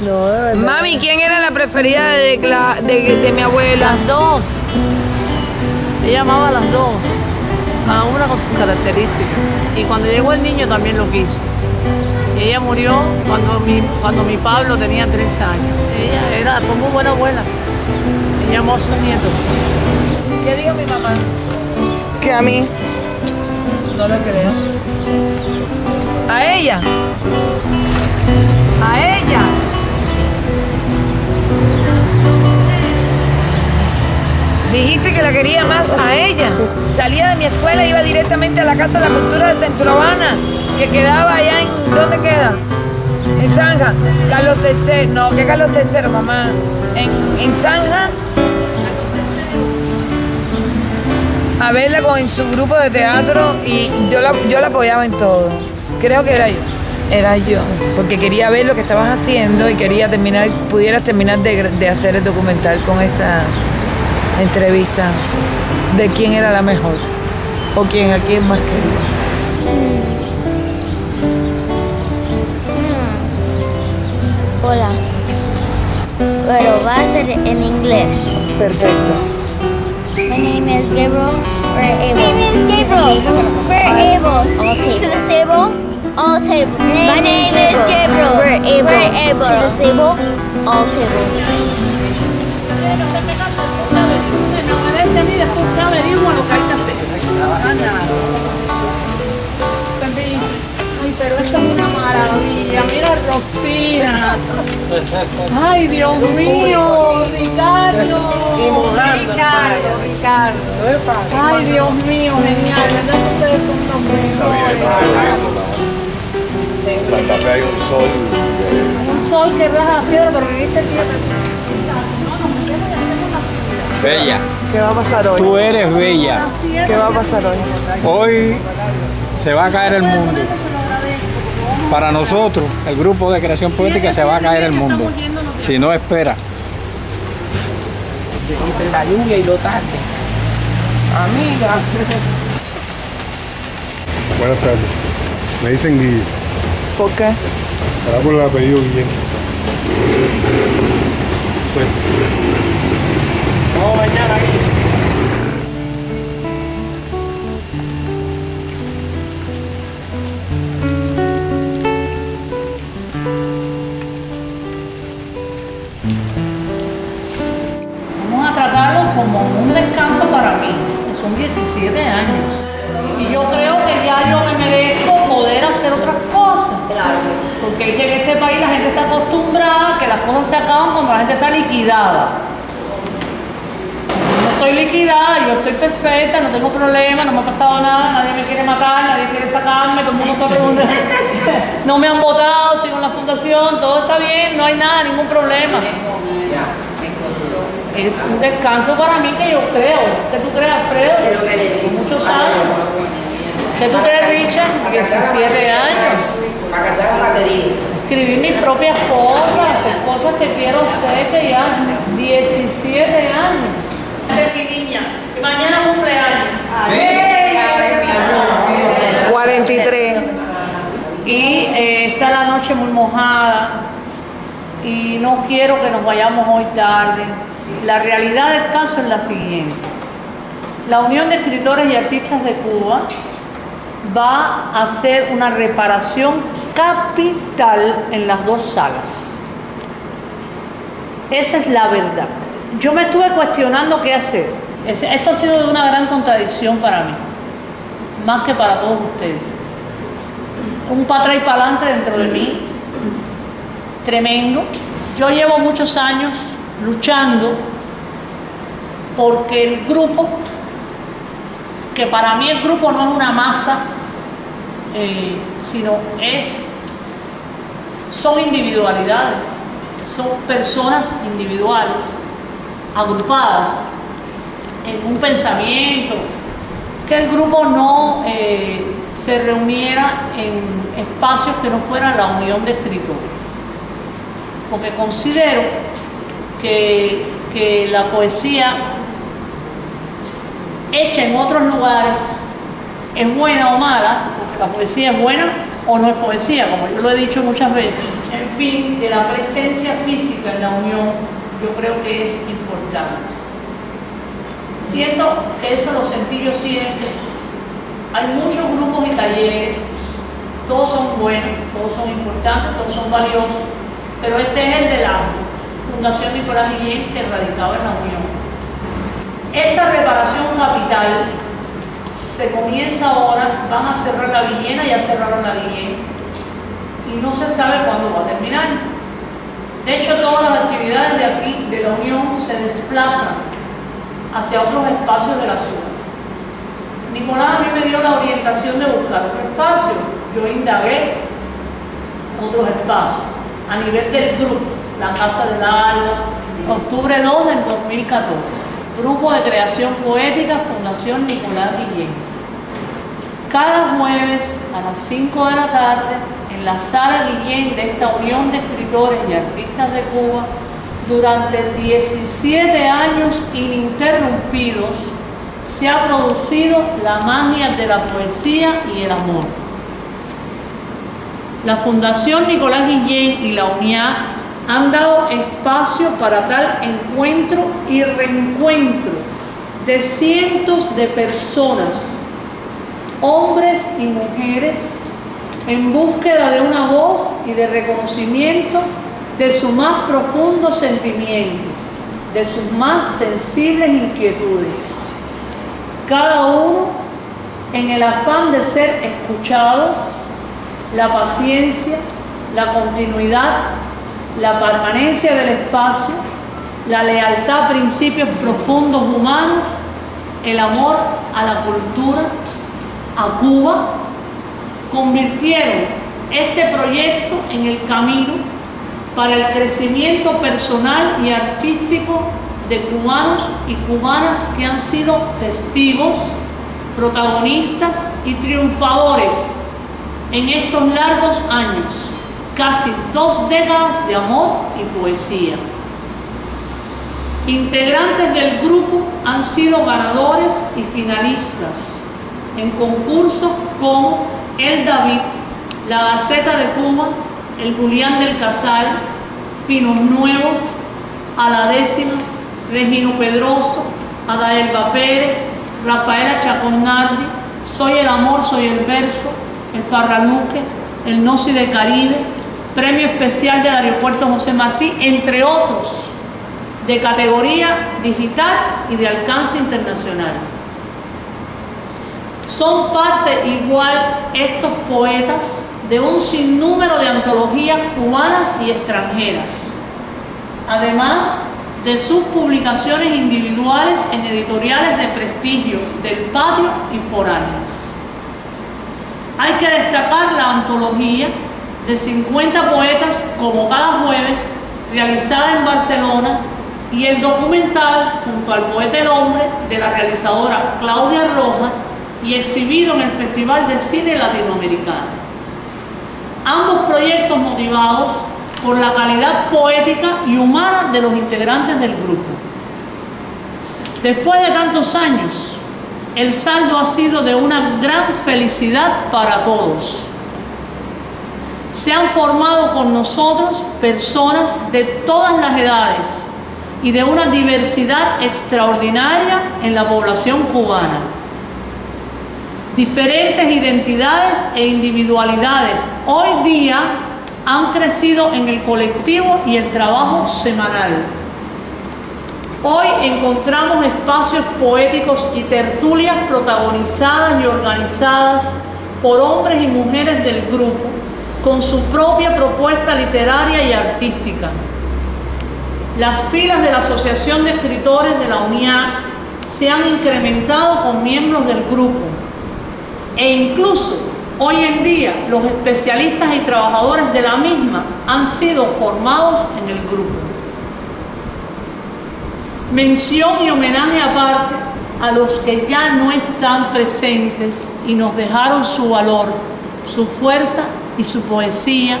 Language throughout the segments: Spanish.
No, de verdad. Mami, ¿quién era la preferida de, de mi abuela? Las dos. Ella amaba a las dos. Cada una con sus características. Y cuando llegó el niño también lo quiso. Ella murió cuando mi, cuando mi Pablo tenía tres años. Ella era, fue muy buena abuela. Ella amó a sus nietos. ¿Qué dijo mi mamá? Que a mí. No lo creo. ¿A ella? ¿A ella? Dijiste que la quería más a ella. Salía de mi escuela, iba directamente a la Casa de la Cultura de Centro Habana, que quedaba allá en... ¿Dónde queda? En Zanja. Carlos III. No, ¿qué Carlos III, mamá? En, en Zanja. a verla con su grupo de teatro y yo la, yo la apoyaba en todo. Creo que era yo. Era yo. Porque quería ver lo que estabas haciendo y quería terminar, pudieras terminar de hacer el documental con esta entrevista de quién era la mejor o quién a quién más quería. Hola. Pero va a ser en inglés. Perfecto. My name is Gabriel. We're able. My name is Gabriel. We're able. All table. To the table. All table. My name is Gabriel. We're able. We're able. To the table. All table. Dejes a mí, después usted averigua lo que hay que hacer. Ay, pero esto es una maravilla. Mira, Rosina. Ay, Dios mío, Ricardo. Ricardo, Ricardo. Ay, Dios mío, genial. ¿Verdad que ustedes son los mejores? En Santa Fe hay un sol. Un sol que raja la piedra, pero viniste aquí Bella, ¿Qué va a pasar hoy? tú eres bella. ¿Qué va a pasar hoy? Hoy se va a caer el mundo. Para nosotros, el grupo de creación poética, se va a caer el mundo. Si no espera. entre la lluvia y lo tarde. Amiga. Buenas tardes. Me dicen Guille. ¿Por qué? Será por el apellido Guillén. Suerte. Vamos a tratarlo como un descanso para mí, que son 17 años. Y yo creo que ya yo me merezco poder hacer otras cosas. Porque es que en este país la gente está acostumbrada a que las cosas se acaban cuando la gente está liquidada. Estoy liquidada, yo estoy perfecta, no tengo problemas, no me ha pasado nada, nadie me quiere matar, nadie quiere sacarme, todo el mundo está preguntando. No me han votado, sigo la fundación, todo está bien, no hay nada, ningún problema es un descanso para mí que yo creo. ¿Qué tú crees, Alfredo? Muchos años. ¿Qué tú crees, Richard? 17 años. Escribir mis propias cosas, cosas que quiero hacer, que ya 17 años. De mi niña, que mañana cumpleaños. 43. Y eh, está la noche muy mojada y no quiero que nos vayamos hoy tarde. La realidad del caso es la siguiente. La Unión de Escritores y Artistas de Cuba va a hacer una reparación capital en las dos salas. Esa es la verdad. Yo me estuve cuestionando qué hacer. Es- Esto ha sido una gran contradicción para mí, más que para todos ustedes un atrás y para dentro de mí, tremendo. Yo llevo muchos años luchando porque el grupo, que para mí el grupo no es una masa, eh, sino es, son individualidades, son personas individuales, agrupadas en un pensamiento, que el grupo no eh, se reuniera en espacios que no fueran la unión de escritores. Porque considero que, que la poesía hecha en otros lugares es buena o mala, porque la poesía es buena o no es poesía, como yo lo he dicho muchas veces. En fin, que la presencia física en la unión yo creo que es importante. Siento que eso lo sentí yo siempre. Hay muchos grupos y talleres, todos son buenos, todos son importantes, todos son valiosos, pero este es el de la Fundación Nicolás Guillén que radicaba en la Unión. Esta reparación capital se comienza ahora, van a cerrar la Villena, ya cerraron la Guillén, y no se sabe cuándo va a terminar. De hecho, todas las actividades de aquí, de la Unión, se desplazan hacia otros espacios de la ciudad. Nicolás a mí me dio la orientación de buscar otro espacio. Yo indagué otros espacios a nivel del grupo, la Casa del Alba, octubre 2 del 2014. Grupo de Creación Poética, Fundación Nicolás Guillén. Cada jueves a las 5 de la tarde, en la sala Guillén de esta Unión de Escritores y Artistas de Cuba, durante 17 años ininterrumpidos, se ha producido la magia de la poesía y el amor. La Fundación Nicolás Guillén y la UNIA han dado espacio para tal encuentro y reencuentro de cientos de personas, hombres y mujeres, en búsqueda de una voz y de reconocimiento de su más profundo sentimiento, de sus más sensibles inquietudes. Cada uno en el afán de ser escuchados, la paciencia, la continuidad, la permanencia del espacio, la lealtad a principios profundos humanos, el amor a la cultura, a Cuba, convirtieron este proyecto en el camino para el crecimiento personal y artístico de cubanos y cubanas que han sido testigos, protagonistas y triunfadores en estos largos años, casi dos décadas de amor y poesía. Integrantes del grupo han sido ganadores y finalistas en concursos como El David, La Gaceta de Cuba, El Julián del Casal, Pinos Nuevos, A la Décima, Regino Pedroso, Adaelba Pérez, Rafaela Chacón Nardi, Soy el Amor, Soy el Verso, El Farraluque, El Noci de Caribe, Premio Especial del Aeropuerto José Martí, entre otros, de categoría digital y de alcance internacional. Son parte igual estos poetas de un sinnúmero de antologías cubanas y extranjeras, además de sus publicaciones individuales en editoriales de prestigio del patio y foráneas. Hay que destacar la antología de 50 poetas como cada jueves, realizada en Barcelona, y el documental junto al poeta El Hombre de la realizadora Claudia Rojas y exhibido en el Festival de Cine Latinoamericano. Ambos proyectos motivados por la calidad poética y humana de los integrantes del grupo. Después de tantos años, el saldo ha sido de una gran felicidad para todos. Se han formado con nosotros personas de todas las edades y de una diversidad extraordinaria en la población cubana. Diferentes identidades e individualidades hoy día han crecido en el colectivo y el trabajo semanal. Hoy encontramos espacios poéticos y tertulias protagonizadas y organizadas por hombres y mujeres del grupo con su propia propuesta literaria y artística. Las filas de la Asociación de Escritores de la UNIAC se han incrementado con miembros del grupo e incluso hoy en día los especialistas y trabajadores de la misma han sido formados en el grupo. Mención y homenaje aparte a los que ya no están presentes y nos dejaron su valor, su fuerza y su poesía,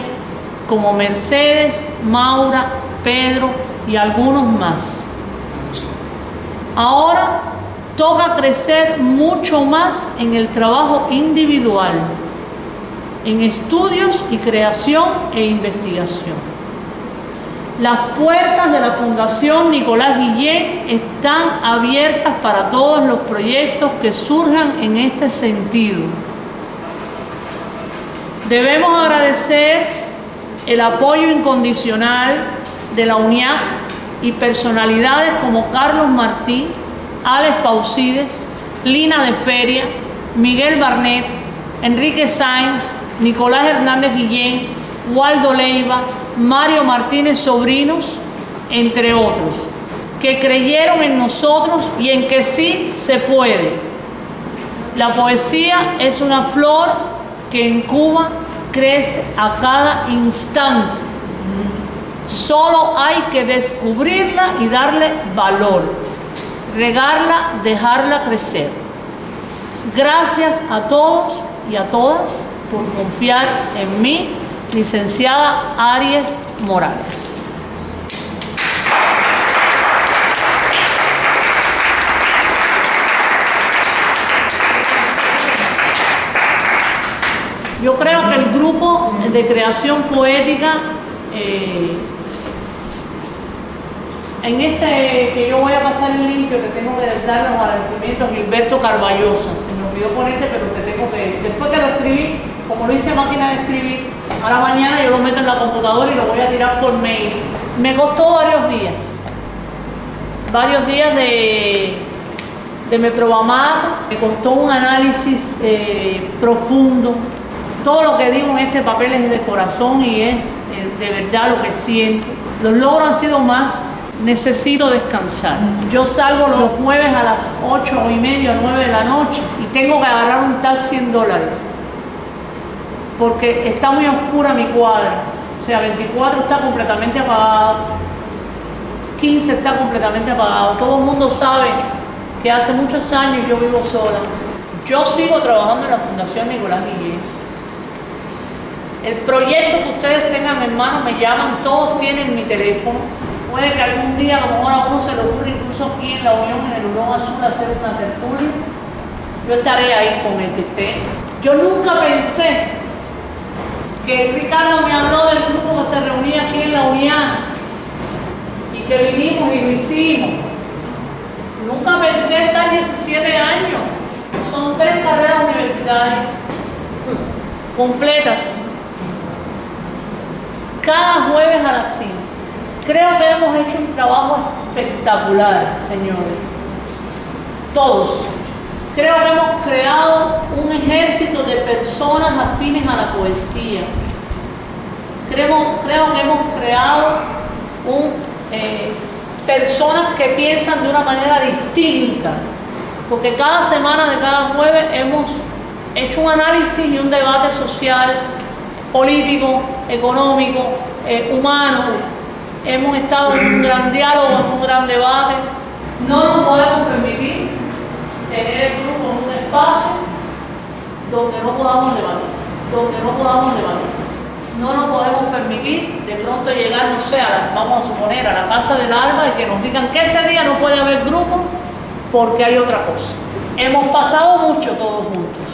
como Mercedes, Maura, Pedro y algunos más. Ahora toca crecer mucho más en el trabajo individual. en estudios y creación e investigación. Las puertas de la Fundación Nicolás Guillén están abiertas para todos los proyectos que surjan en este sentido. Debemos agradecer el apoyo incondicional de la UNIAC y personalidades como Carlos Martín, Alex Pausides, Lina de Feria, Miguel Barnett, Enrique Sáenz, Nicolás Hernández Guillén, Waldo Leiva, Mario Martínez Sobrinos, entre otros, que creyeron en nosotros y en que sí se puede. La poesía es una flor que en Cuba crece a cada instante. Solo hay que descubrirla y darle valor, regarla, dejarla crecer. Gracias a todos y a todas por confiar en mí, licenciada Aries Morales. Yo creo que el grupo de creación poética, eh, en este que yo voy a pasar el limpio, que tengo que dar los agradecimientos a Gilberto Carballosa, se me olvidó ponerte, pero te tengo que, después que lo escribí, como lo hice máquina de escribir, ahora mañana yo lo meto en la computadora y lo voy a tirar por mail. Me costó varios días, varios días de, de Metrobamar, me costó un análisis eh, profundo, todo lo que digo en este papel es de corazón y es eh, de verdad lo que siento. Los logros han sido más, necesito descansar. Yo salgo los jueves a las 8 y media, 9 de la noche y tengo que agarrar un taxi en dólares. Porque está muy oscura mi cuadra. O sea, 24 está completamente apagado, 15 está completamente apagado. Todo el mundo sabe que hace muchos años yo vivo sola. Yo sigo trabajando en la Fundación Nicolás Guillén. El proyecto que ustedes tengan en mano me llaman, todos tienen mi teléfono. Puede que algún día a lo mejor a uno se le ocurra incluso aquí en la Unión, en el Unión Azul, hacer una tertulia. Yo estaré ahí con el que esté. Yo nunca pensé que Ricardo me habló del grupo que se reunía aquí en la Unión y que vinimos y lo hicimos. Nunca pensé estar 17 años. Son tres carreras universitarias completas cada jueves a las 5. Creo que hemos hecho un trabajo espectacular, señores. Todos. Creo que hemos creado un ejército de personas afines a la poesía. Creo, que hemos creado eh, personas que piensan de una manera distinta. Porque cada semana de cada jueves hemos hecho un análisis y un debate social político, económico, eh, humano. Hemos estado en un gran diálogo, en un gran debate. No nos podemos permitir tener el grupo en un espacio donde no podamos debatir, donde no podamos debatir. No nos podemos permitir de pronto llegar, no sé, a vamos a suponer, a la casa del alba y que nos digan que ese día no puede haber grupo porque hay otra cosa. Hemos pasado mucho todos juntos.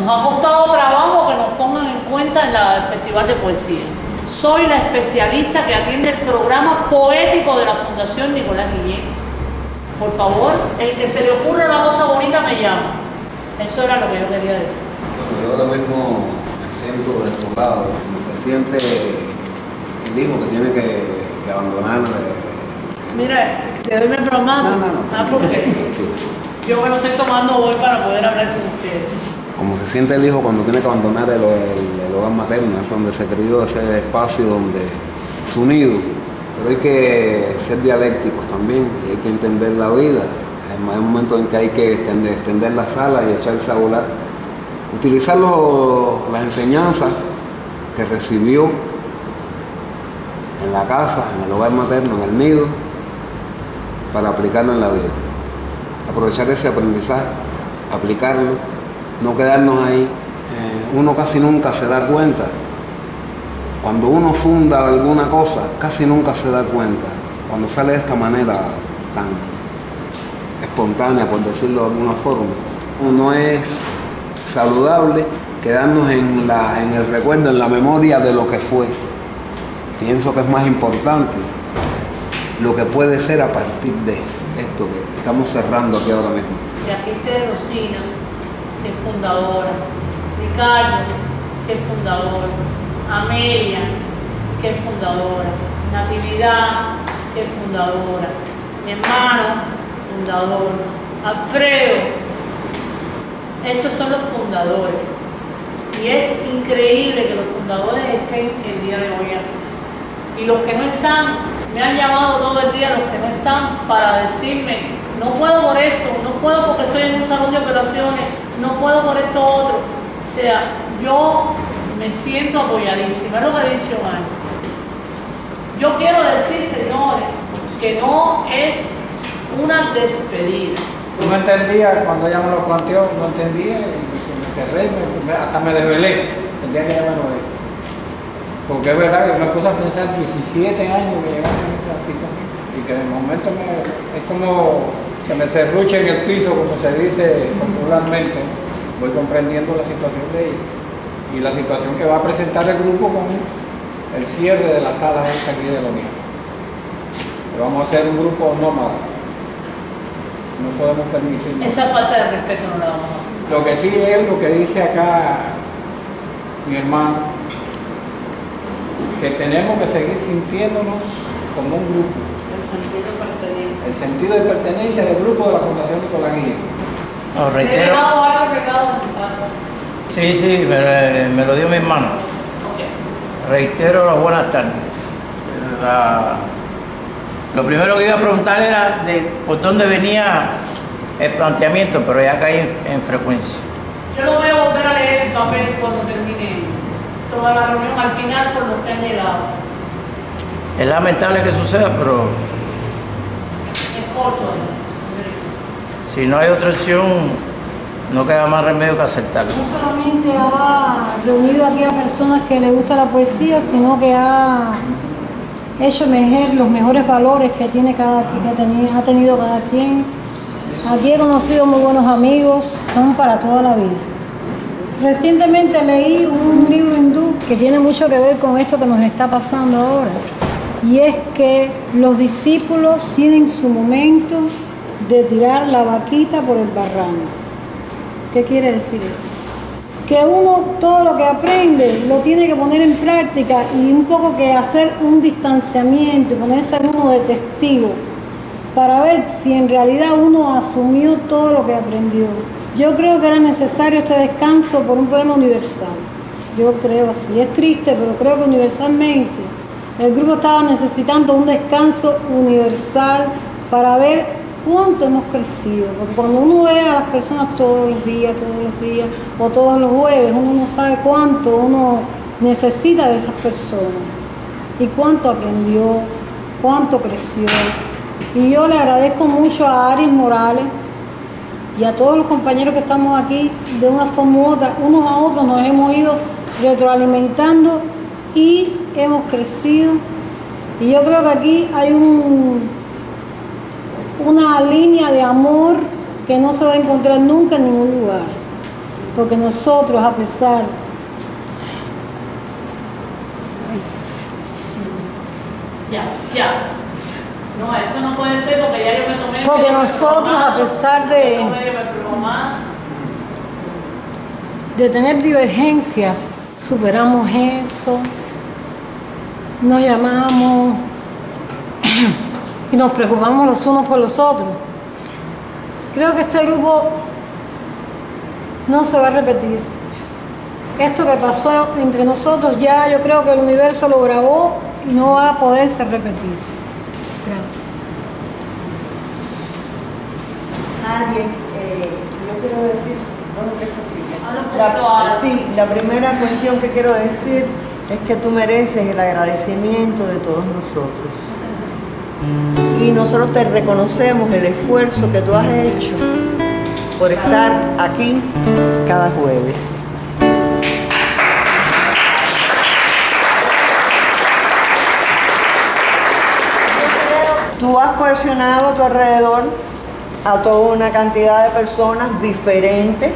Nos ha costado trabajo que nos pongan en cuenta en la- el Festival de Poesía. Soy la especialista que atiende el programa poético de la Fundación Nicolás Guillén. Por favor, el que se le ocurra una cosa bonita me llama. Eso era lo que yo quería decir. Yo ahora mismo me siento desolado, como se siente el hijo que tiene que, que abandonar. eh, Mira, te doy mi programa. No, no, no. ¿Sabes por qué? Yo que no estoy tomando hoy para poder hablar con ustedes. Como se siente el hijo cuando tiene que abandonar el, hogar materno, es donde se crió ese espacio donde su nido. Pero hay que ser dialécticos también hay que entender la vida. Hay hay un momento en que hay que extender, extender la sala y echarse a volar. Utilizar las enseñanzas que recibió en la casa, en el hogar materno, en el nido, para aplicarlo en la vida. Aprovechar ese aprendizaje, aplicarlo, no quedarnos ahí. Eh, uno casi nunca se da cuenta. Cuando uno funda alguna cosa, casi nunca se da cuenta. Cuando sale de esta manera tan espontánea, por decirlo de alguna forma, uno es saludable quedarnos en, la, en el recuerdo, en la memoria de lo que fue. Pienso que es más importante lo que puede ser a partir de esto que estamos cerrando aquí ahora mismo. Y aquí está Rosina, que fundadora, Ricardo, que es fundador, Amelia, que fundadora, Natividad, que es fundadora, mi hermano, fundador, Alfredo, estos son los fundadores. Y es increíble que los fundadores estén el día de hoy aquí. Y los que no están, me han llamado todo el día los que no están para decirme, no puedo por esto, no puedo porque estoy en un salón de operaciones, no puedo por esto otro. O sea, yo me siento apoyadísima, es lo que dice Omar. Yo quiero decir, señores, que no es una despedida. No entendía cuando ella me lo planteó, no entendía, y me cerré, hasta me desvelé, entendía que ella me lo dijo. Porque es verdad que me puse a pensar 17 años que llegaste a esta situación y que de momento me- es como que me cerruche en el piso, como se dice popularmente, voy comprendiendo la situación de ella y la situación que va a presentar el grupo con el cierre de las salas esta aquí de la Unión. Que Vamos a hacer un grupo nómada. No podemos permitirlo. Esa falta de respeto no la vamos a hacer. Lo que sí es lo que dice acá mi hermano, que tenemos que seguir sintiéndonos como un grupo. El sentido de pertenencia del grupo de la Fundación Nicolás Guillén. No, reitero. algo regado en tu casa. Sí, sí, me, me lo dio mi hermano. Reitero las buenas tardes. La- lo primero que iba a preguntar era de por dónde venía el planteamiento, pero ya caí en, en frecuencia. Yo lo voy a volver a leer el papel cuando termine toda la reunión al final por los que han llegado. Es lamentable que suceda, pero. Si no hay otra opción, no queda más remedio que aceptarlo. No solamente ha reunido aquí a personas que le gusta la poesía, sino que ha hecho emerger los mejores valores que tiene cada que ha tenido cada quien. Aquí he conocido muy buenos amigos, son para toda la vida. Recientemente leí un libro hindú que tiene mucho que ver con esto que nos está pasando ahora. Y es que los discípulos tienen su momento de tirar la vaquita por el barranco. ¿Qué quiere decir esto? Que uno todo lo que aprende lo tiene que poner en práctica y un poco que hacer un distanciamiento y ponerse uno de testigo para ver si en realidad uno asumió todo lo que aprendió. Yo creo que era necesario este descanso por un problema universal. Yo creo así. Es triste, pero creo que universalmente el grupo estaba necesitando un descanso universal para ver cuánto hemos crecido. Porque cuando uno ve a las personas todos los días, todos los días o todos los jueves, uno no sabe cuánto uno necesita de esas personas y cuánto aprendió, cuánto creció. Y yo le agradezco mucho a Aris Morales y a todos los compañeros que estamos aquí, de una forma u otra, unos a otros nos hemos ido retroalimentando y hemos crecido. Y yo creo que aquí hay un, una línea de amor que no se va a encontrar nunca en ningún lugar. Porque nosotros, a pesar Ya, ya. No, eso no puede ser porque ya yo me tomé. Porque nosotros, a pesar de- de tener divergencias, superamos eso, nos llamamos y nos preocupamos los unos por los otros. Creo que este grupo no se va a repetir. Esto que pasó entre nosotros ya yo creo que el universo lo grabó y no va a poderse repetir. Gracias. Aries, eh, yo quiero decir dos o tres poquito La, alto. sí, la primera cuestión que quiero decir es que tú mereces el agradecimiento de todos nosotros. Y nosotros te reconocemos el esfuerzo que tú has hecho por estar aquí cada jueves. Tú has cohesionado a tu alrededor a toda una cantidad de personas diferentes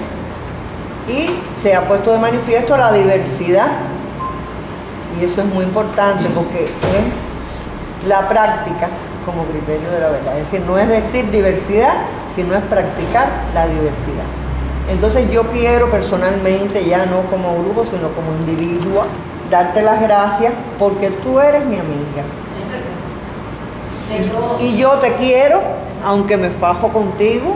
y se ha puesto de manifiesto la diversidad. Y eso es muy importante porque es la práctica como criterio de la verdad. Es decir, no es decir diversidad, sino es practicar la diversidad. Entonces yo quiero personalmente, ya no como grupo, sino como individuo, darte las gracias porque tú eres mi amiga. Y, y yo te quiero, aunque me fajo contigo,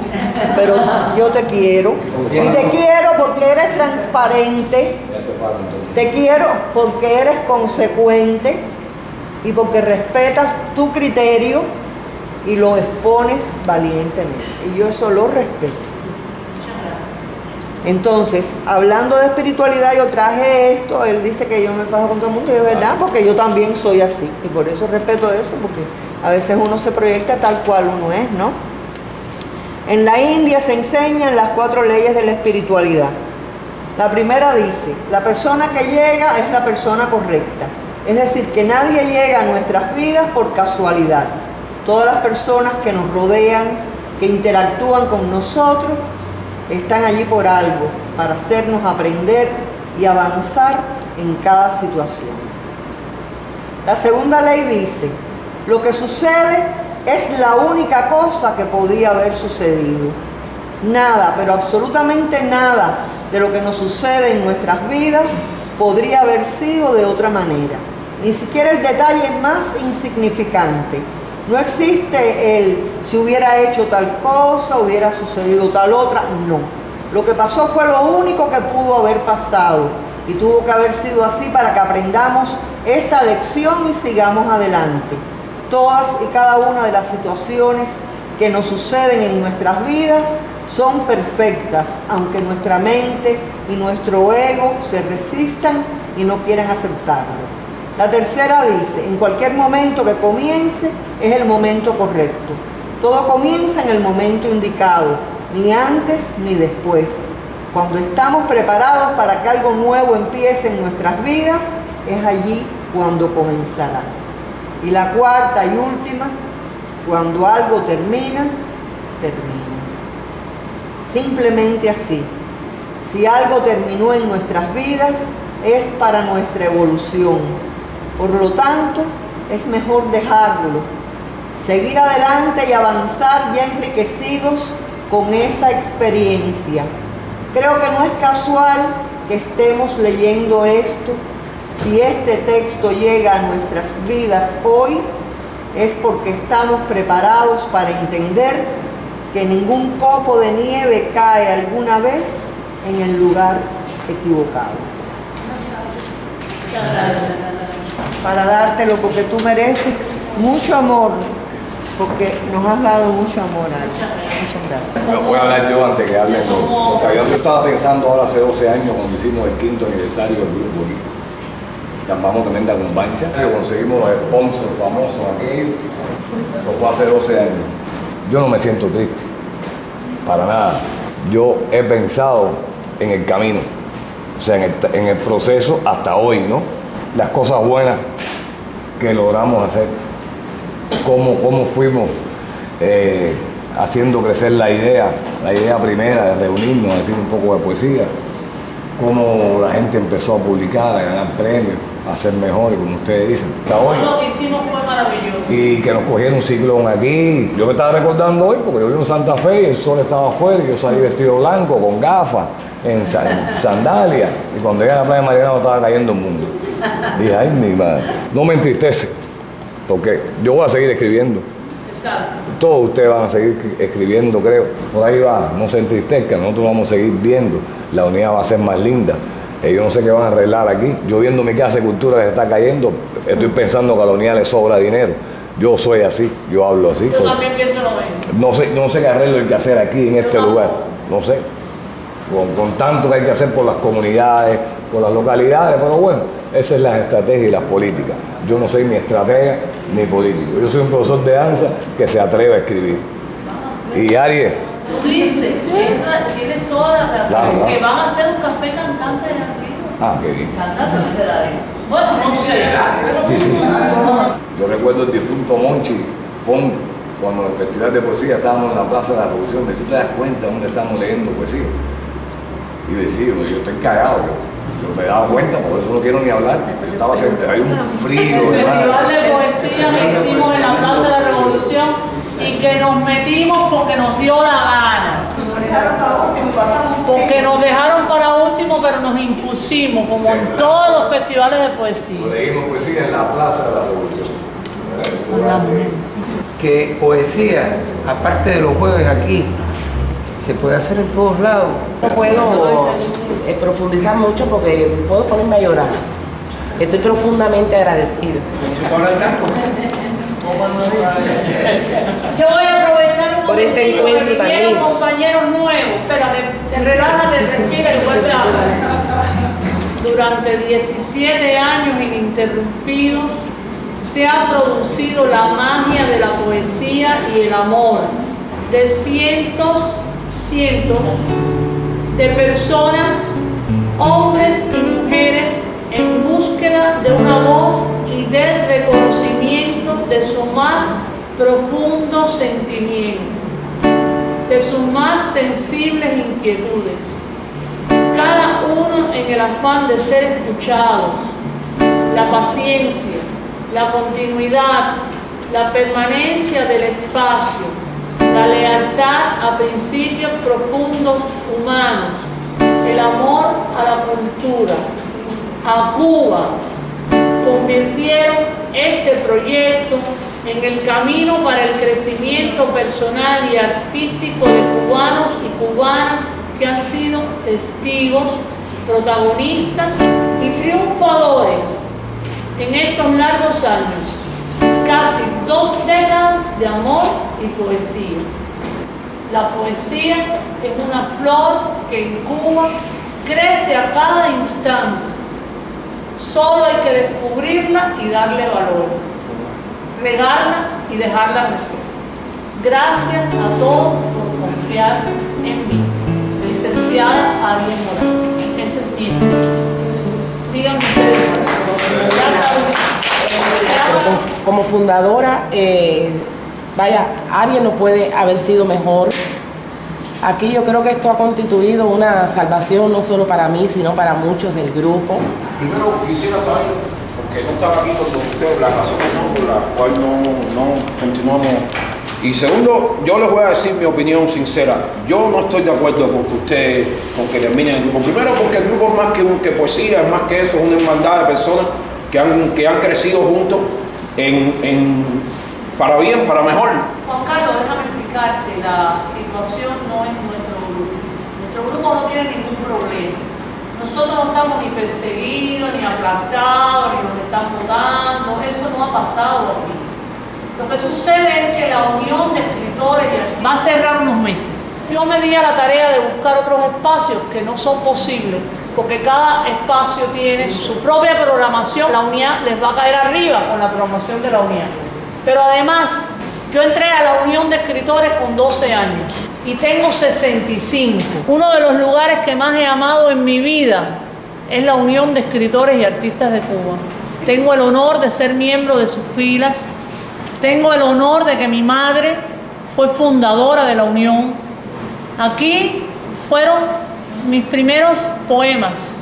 pero yo te quiero. Y te quiero porque eres transparente. Te quiero porque eres consecuente y porque respetas tu criterio y lo expones valientemente. Y yo eso lo respeto. Entonces, hablando de espiritualidad, yo traje esto, él dice que yo me fajo con todo el mundo, y es verdad, porque yo también soy así. Y por eso respeto eso, porque a veces uno se proyecta tal cual uno es, ¿no? En la India se enseñan las cuatro leyes de la espiritualidad. La primera dice, la persona que llega es la persona correcta. Es decir, que nadie llega a nuestras vidas por casualidad. Todas las personas que nos rodean, que interactúan con nosotros, están allí por algo, para hacernos aprender y avanzar en cada situación. La segunda ley dice, lo que sucede es la única cosa que podía haber sucedido. Nada, pero absolutamente nada de lo que nos sucede en nuestras vidas podría haber sido de otra manera. Ni siquiera el detalle más insignificante. No existe el si hubiera hecho tal cosa, hubiera sucedido tal otra. No. Lo que pasó fue lo único que pudo haber pasado y tuvo que haber sido así para que aprendamos esa lección y sigamos adelante. Todas y cada una de las situaciones que nos suceden en nuestras vidas son perfectas, aunque nuestra mente y nuestro ego se resistan y no quieran aceptarlo. La tercera dice, en cualquier momento que comience es el momento correcto. Todo comienza en el momento indicado, ni antes ni después. Cuando estamos preparados para que algo nuevo empiece en nuestras vidas, es allí cuando comenzará. Y la cuarta y última, cuando algo termina, termina. Simplemente así. Si algo terminó en nuestras vidas, es para nuestra evolución. Por lo tanto, es mejor dejarlo, seguir adelante y avanzar ya enriquecidos con esa experiencia. Creo que no es casual que estemos leyendo esto. Si este texto llega a nuestras vidas hoy, es porque estamos preparados para entender que ningún copo de nieve cae alguna vez en el lugar equivocado. Para darte lo que tú mereces, mucho amor, porque nos has dado mucho amor, Muchas gracias. Pero voy a hablar yo antes que hable todo. Porque yo estaba pensando ahora hace 12 años cuando hicimos el quinto aniversario del grupo. Llamamos tremenda compañía. Conseguimos los sponsors famosos aquí. Lo fue hace 12 años. Yo no me siento triste. Para nada. Yo he pensado en el camino. O sea, en el, en el proceso hasta hoy, ¿no? Las cosas buenas que logramos hacer cómo, cómo fuimos eh, haciendo crecer la idea, la idea primera de reunirnos, decir un poco de poesía, cómo la gente empezó a publicar, a ganar premios, a ser mejores, como ustedes dicen. Hoy. Lo que hicimos fue maravilloso. Y que nos cogieron un ciclón aquí. Yo me estaba recordando hoy porque yo vivo en Santa Fe y el sol estaba afuera y yo salí vestido blanco, con gafas, en sandalias. Y cuando llegué a la playa de Mariana estaba cayendo el mundo. Dije, ay mi madre, no me entristece, porque yo voy a seguir escribiendo. Exacto. Todos ustedes van a seguir escribiendo, creo. Por ahí va, no se entristezcan, nosotros vamos a seguir viendo. La unidad va a ser más linda. Yo no sé qué van a arreglar aquí. Yo viendo mi casa de cultura que se está cayendo, estoy pensando que a la unidad le sobra dinero. Yo soy así, yo hablo así. Yo también pienso lo mismo. No sé, no sé qué arreglo hay que hacer aquí en este lugar, no sé. Con, con tanto que hay que hacer por las comunidades, por las localidades, pero bueno, esa es la estrategia y las políticas. Yo no soy ni estratega ni político. Yo soy un profesor de danza que se atreve a escribir. Y Aries, Tú dices, tienes tienes toda la razón, Claro, que van a hacer un café cantante de arriba. ah, qué bien. Cantante de radio. Bueno, no sé. Sí, sí. Yo recuerdo el difunto Monchi Fon, cuando en el Festival de Poesía estábamos en la Plaza de la Revolución, me tú te das cuenta dónde estamos leyendo poesía. Y yo decía, yo estoy callado. Yo, yo me he dado cuenta, por eso no quiero ni hablar. Yo estaba sentado, hay un frío. El festival de poesía que hicimos en la Plaza de la Revolución y que nos metimos porque nos dio la gana. Porque nos dejaron para último, pero nos impusimos, como en todos los festivales de poesía. Leímos poesía en la Plaza de la Revolución. Que poesía, aparte de los jueves aquí, se puede hacer en todos lados. No puedo eh, profundizar mucho porque puedo ponerme a llorar. Estoy profundamente agradecida. Yo voy a aprovechar un Por este que encuentro vinieron también. compañeros nuevos. Espérate, te relájate, respira y vuelve a hablar. Durante 17 años ininterrumpidos se ha producido la magia de la poesía y el amor de cientos, cientos de personas, hombres y mujeres en búsqueda de una voz y del reconocimiento de su más profundo sentimiento, de sus más sensibles inquietudes. Cada uno en el afán de ser escuchados, la paciencia, la continuidad, la permanencia del espacio, la lealtad a principios profundos humanos, el amor a la cultura, a Cuba, convirtieron este proyecto en el camino para el crecimiento personal y artístico de cubanos y cubanas que han sido testigos, protagonistas y triunfadores en estos largos años, casi dos décadas de amor y poesía. La poesía es una flor que en Cuba crece a cada instante. Solo hay que descubrirla y darle valor, regarla y dejarla crecer. Gracias a todos por confiar en mí. Licenciada Ariel Morán. Ese es mi Díganme como, como fundadora, eh, vaya, Ariel no puede haber sido mejor. Aquí yo creo que esto ha constituido una salvación no solo para mí, sino para muchos del grupo. Primero quisiera saber, porque no estaba aquí con usted, las razones ¿no? por las cuales no, no continuamos. Y segundo, yo les voy a decir mi opinión sincera. Yo no estoy de acuerdo con que usted, con que termine el grupo. Primero porque el grupo es más que, un- que poesía, es más que eso, es una hermandad de personas que han, que han crecido juntos en, en- para bien, para mejor. Juan Carlos, déjame explicarte, la situación no es nuestro grupo. Nuestro grupo no tiene ningún problema. Nosotros no estamos ni perseguidos, ni aplastados, ni nos están votando. Eso no ha pasado aquí. Lo que sucede es que la unión de escritores y va a cerrar unos meses. Yo me di a la tarea de buscar otros espacios que no son posibles, porque cada espacio tiene su propia programación. La unidad les va a caer arriba con la programación de la unidad. Pero además, yo entré a la Unión de Escritores con 12 años y tengo 65. Uno de los lugares que más he amado en mi vida es la Unión de Escritores y Artistas de Cuba. Tengo el honor de ser miembro de sus filas. Tengo el honor de que mi madre fue fundadora de la Unión. Aquí fueron mis primeros poemas.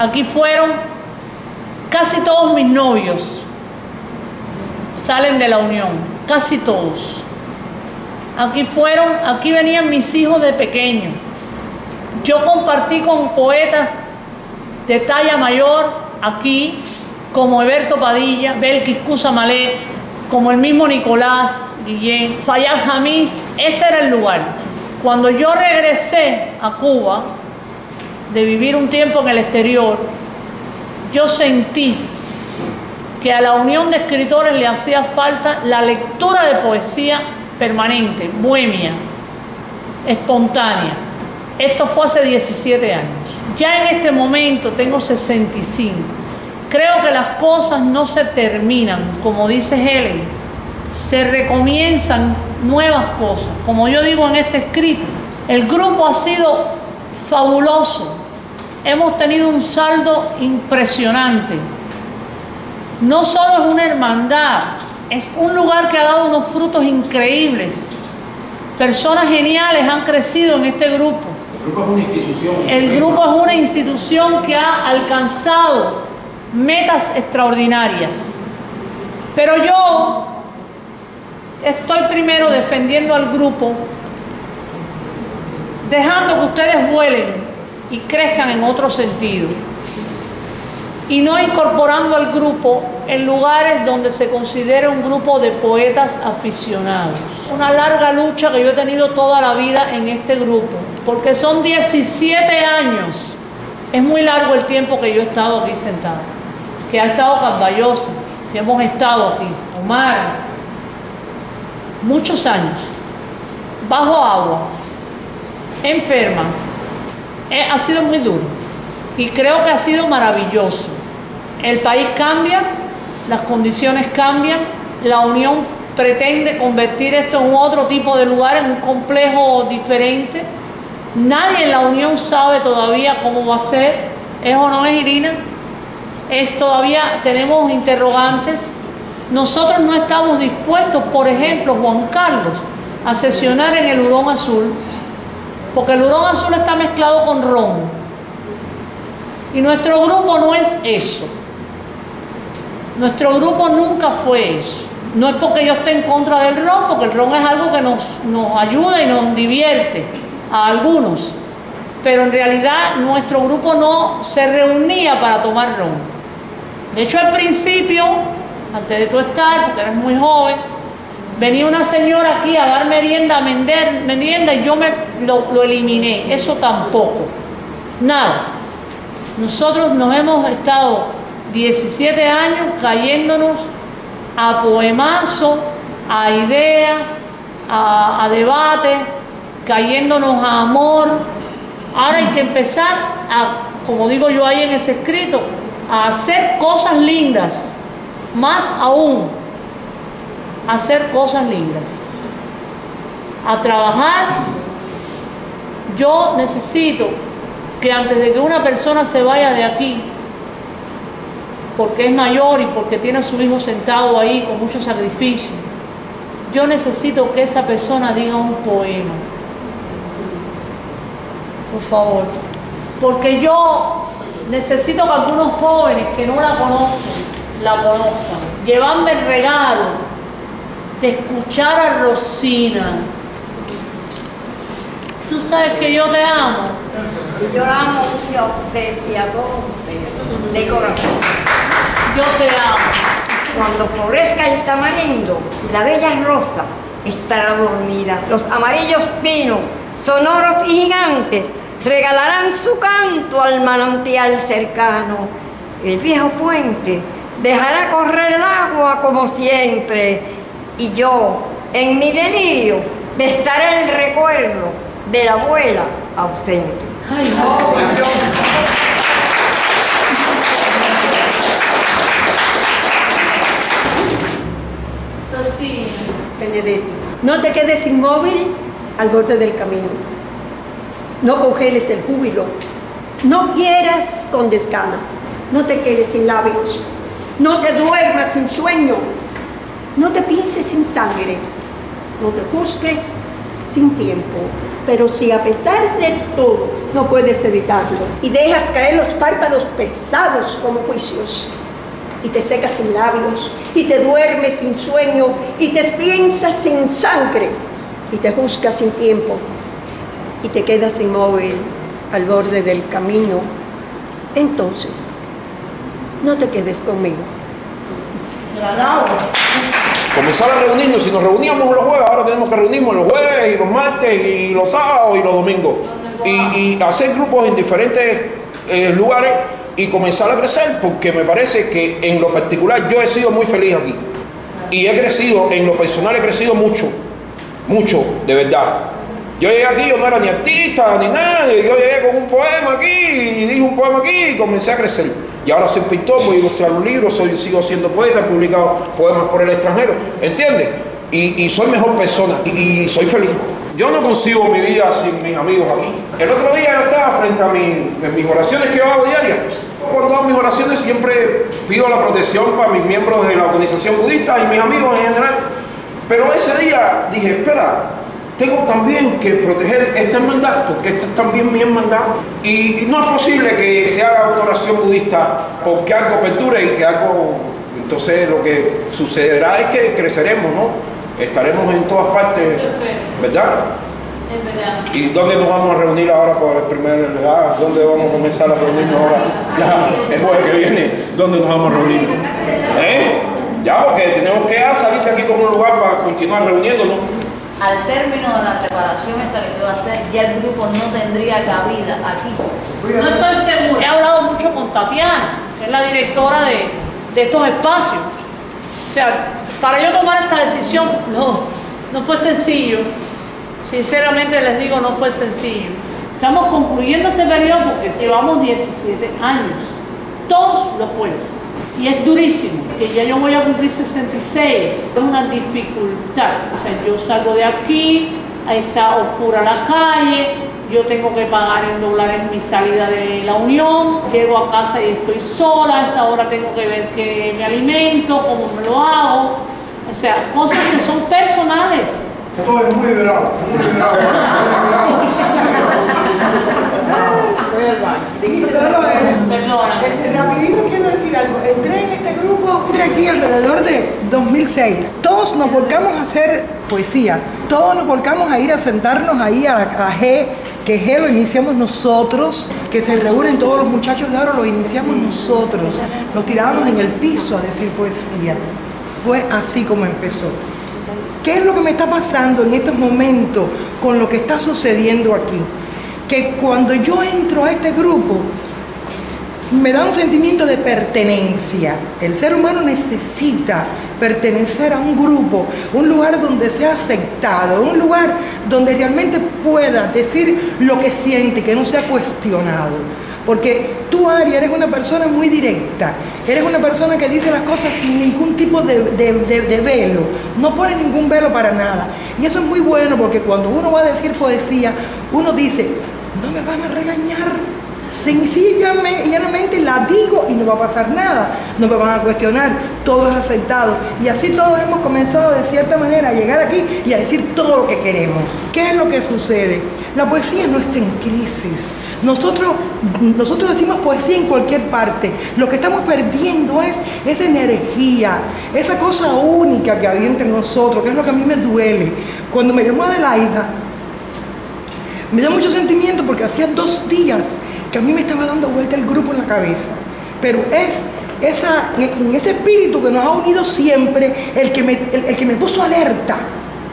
Aquí fueron casi todos mis novios salen de la unión, casi todos. Aquí fueron, aquí venían mis hijos de pequeño. Yo compartí con poetas de talla mayor aquí, como Eberto Padilla, Belkis Malé, como el mismo Nicolás Guillén, Fayad Jamis. Este era el lugar. Cuando yo regresé a Cuba, de vivir un tiempo en el exterior, yo sentí que a la Unión de Escritores le hacía falta la lectura de poesía permanente, bohemia, espontánea. Esto fue hace 17 años. Ya en este momento tengo 65. Creo que las cosas no se terminan, como dice Helen, se recomienzan nuevas cosas. Como yo digo en este escrito, el grupo ha sido fabuloso. Hemos tenido un saldo impresionante. No solo es una hermandad, es un lugar que ha dado unos frutos increíbles. Personas geniales han crecido en este grupo. El grupo es una institución. El grupo es una institución que ha alcanzado metas extraordinarias. Pero yo estoy primero defendiendo al grupo, dejando que ustedes vuelen y crezcan en otro sentido. Y no incorporando al grupo en lugares donde se considera un grupo de poetas aficionados. Una larga lucha que yo he tenido toda la vida en este grupo, porque son 17 años. Es muy largo el tiempo que yo he estado aquí sentada, que ha estado Caballosa, que hemos estado aquí, Omar, muchos años, bajo agua, enferma. Eh, ha sido muy duro y creo que ha sido maravilloso. El país cambia, las condiciones cambian, la Unión pretende convertir esto en otro tipo de lugar, en un complejo diferente. Nadie en la Unión sabe todavía cómo va a ser. ¿Es o no es, Irina? Es todavía, tenemos interrogantes. Nosotros no estamos dispuestos, por ejemplo, Juan Carlos, a sesionar en el hurón azul, porque el hurón azul está mezclado con ron. Y nuestro grupo no es eso. Nuestro grupo nunca fue eso. No es porque yo esté en contra del ron, porque el ron es algo que nos, nos ayuda y nos divierte a algunos. Pero en realidad nuestro grupo no se reunía para tomar ron. De hecho, al principio, antes de tú estar, porque eres muy joven, venía una señora aquí a dar merienda, a vender merienda y yo me, lo, lo eliminé. Eso tampoco. Nada. Nosotros nos hemos estado 17 años cayéndonos a poemazo, a ideas, a, a debate, cayéndonos a amor. Ahora hay que empezar a, como digo yo ahí en ese escrito, a hacer cosas lindas, más aún, a hacer cosas lindas, a trabajar. Yo necesito que antes de que una persona se vaya de aquí, porque es mayor y porque tiene a su hijo sentado ahí con mucho sacrificio, yo necesito que esa persona diga un poema. Por favor. Porque yo necesito que algunos jóvenes que no la conocen, la conozcan. Llevarme el regalo de escuchar a Rosina. Tú sabes que yo te amo. Y yo la amo mucho a usted y a todos ustedes, de corazón. Yo te amo. Cuando florezca el tamarindo y la bella rosa estará dormida, los amarillos pinos, sonoros y gigantes, regalarán su canto al manantial cercano. El viejo puente dejará correr el agua como siempre y yo, en mi delirio, estaré el recuerdo de la abuela ausente. Ay, no. Benedetti, no te quedes inmóvil al borde del camino. No congeles el júbilo. No quieras con desgana. No te quedes sin labios. No te duermas sin sueño. No te pienses sin sangre. No te juzgues sin tiempo. Pero si a pesar de todo no puedes evitarlo y dejas caer los párpados pesados como juicios y te secas sin labios y te duermes sin sueño y te piensas sin sangre y te juzgas sin tiempo y te quedas inmóvil al borde del camino, entonces no te quedes conmigo. Comenzar a reunirnos, si nos reuníamos los jueves, ahora tenemos que reunirnos los jueves y los martes y los sábados y los domingos. Y, hacer grupos en diferentes eh, lugares y comenzar a crecer, porque me parece que en lo particular yo he sido muy feliz aquí. Y he crecido, en lo personal he crecido mucho, mucho, de verdad. Yo llegué aquí, yo no era ni artista ni nada, yo llegué con un poema aquí y dije un poema aquí y comencé a crecer. Y ahora soy pintor, voy a ilustrar un libro, soy, sigo siendo poeta, he publicado poemas por el extranjero, ¿entiendes? Y, y soy mejor persona y, soy feliz. Yo no consigo mi vida sin mis amigos aquí. El otro día yo estaba frente a mi, mis oraciones que yo hago diarias. Cuando hago mis oraciones siempre pido la protección para mis miembros de la organización budista y mis amigos en general. Pero ese día dije, espera, tengo también que proteger esta hermandad, porque esta es también mi hermandad. Y, y no es posible que se haga una oración budista porque algo perdure y que algo... Entonces lo que sucederá es que creceremos, ¿no? Estaremos en todas partes, ¿verdad? ¿Y dónde nos vamos a reunir ahora por el primer... Ah, ¿Dónde vamos a comenzar a reunirnos ahora? Ya, el jueves que viene, ¿dónde nos vamos a reunir? ¿Eh? Ya, porque tenemos que salir de aquí como un lugar para continuar reuniéndonos. Al término de la preparación esta que se va a hacer, ya el grupo no tendría cabida aquí. No estoy segura. He hablado mucho con Tatiana, que es la directora de, de estos espacios. O sea, para yo tomar esta decisión, no, no fue sencillo. Sinceramente les digo, no fue sencillo. Estamos concluyendo este periodo porque llevamos 17 años, todos los jueves. Y es durísimo, que ya yo voy a cumplir 66, es una dificultad. O sea, yo salgo de aquí, ahí está oscura la calle, yo tengo que pagar en dólares mi salida de la Unión, llego a casa y estoy sola, a esa hora tengo que ver qué me alimento, cómo me lo hago. O sea, cosas que son personales. Todo es muy bravo, muy bravo. Solo es. Eh, Rapidito quiero decir algo. Entré en este grupo, entré aquí alrededor de 2006. Todos nos volcamos a hacer poesía. Todos nos volcamos a ir a sentarnos ahí a, a G, que G lo iniciamos nosotros, que se reúnen todos los muchachos de ahora, lo iniciamos nosotros. Nos tirábamos en el piso a decir poesía. Fue así como empezó. ¿Qué es lo que me está pasando en estos momentos con lo que está sucediendo aquí? Que cuando yo entro a este grupo, me da un sentimiento de pertenencia. El ser humano necesita pertenecer a un grupo, un lugar donde sea aceptado, un lugar donde realmente pueda decir lo que siente, que no sea cuestionado. Porque tú, Ari, eres una persona muy directa, eres una persona que dice las cosas sin ningún tipo de, de- de- de velo, no pone ningún velo para nada. Y eso es muy bueno porque cuando uno va a decir poesía, uno dice, no me van a regañar. Sencillamente, la digo y no va a pasar nada, no me van a cuestionar, todo es aceptado. Y así todos hemos comenzado de cierta manera a llegar aquí y a decir todo lo que queremos. ¿Qué es lo que sucede? La poesía no está en crisis. Nosotros, nosotros decimos poesía en cualquier parte. Lo que estamos perdiendo es esa energía, esa cosa única que había entre nosotros, que es lo que a mí me duele. Cuando me llamó Adelaida, me dio mucho sentimiento porque hacía dos días que a mí me estaba dando vuelta el grupo en la cabeza. Pero es esa, en ese espíritu que nos ha unido siempre el que, me, el que me puso alerta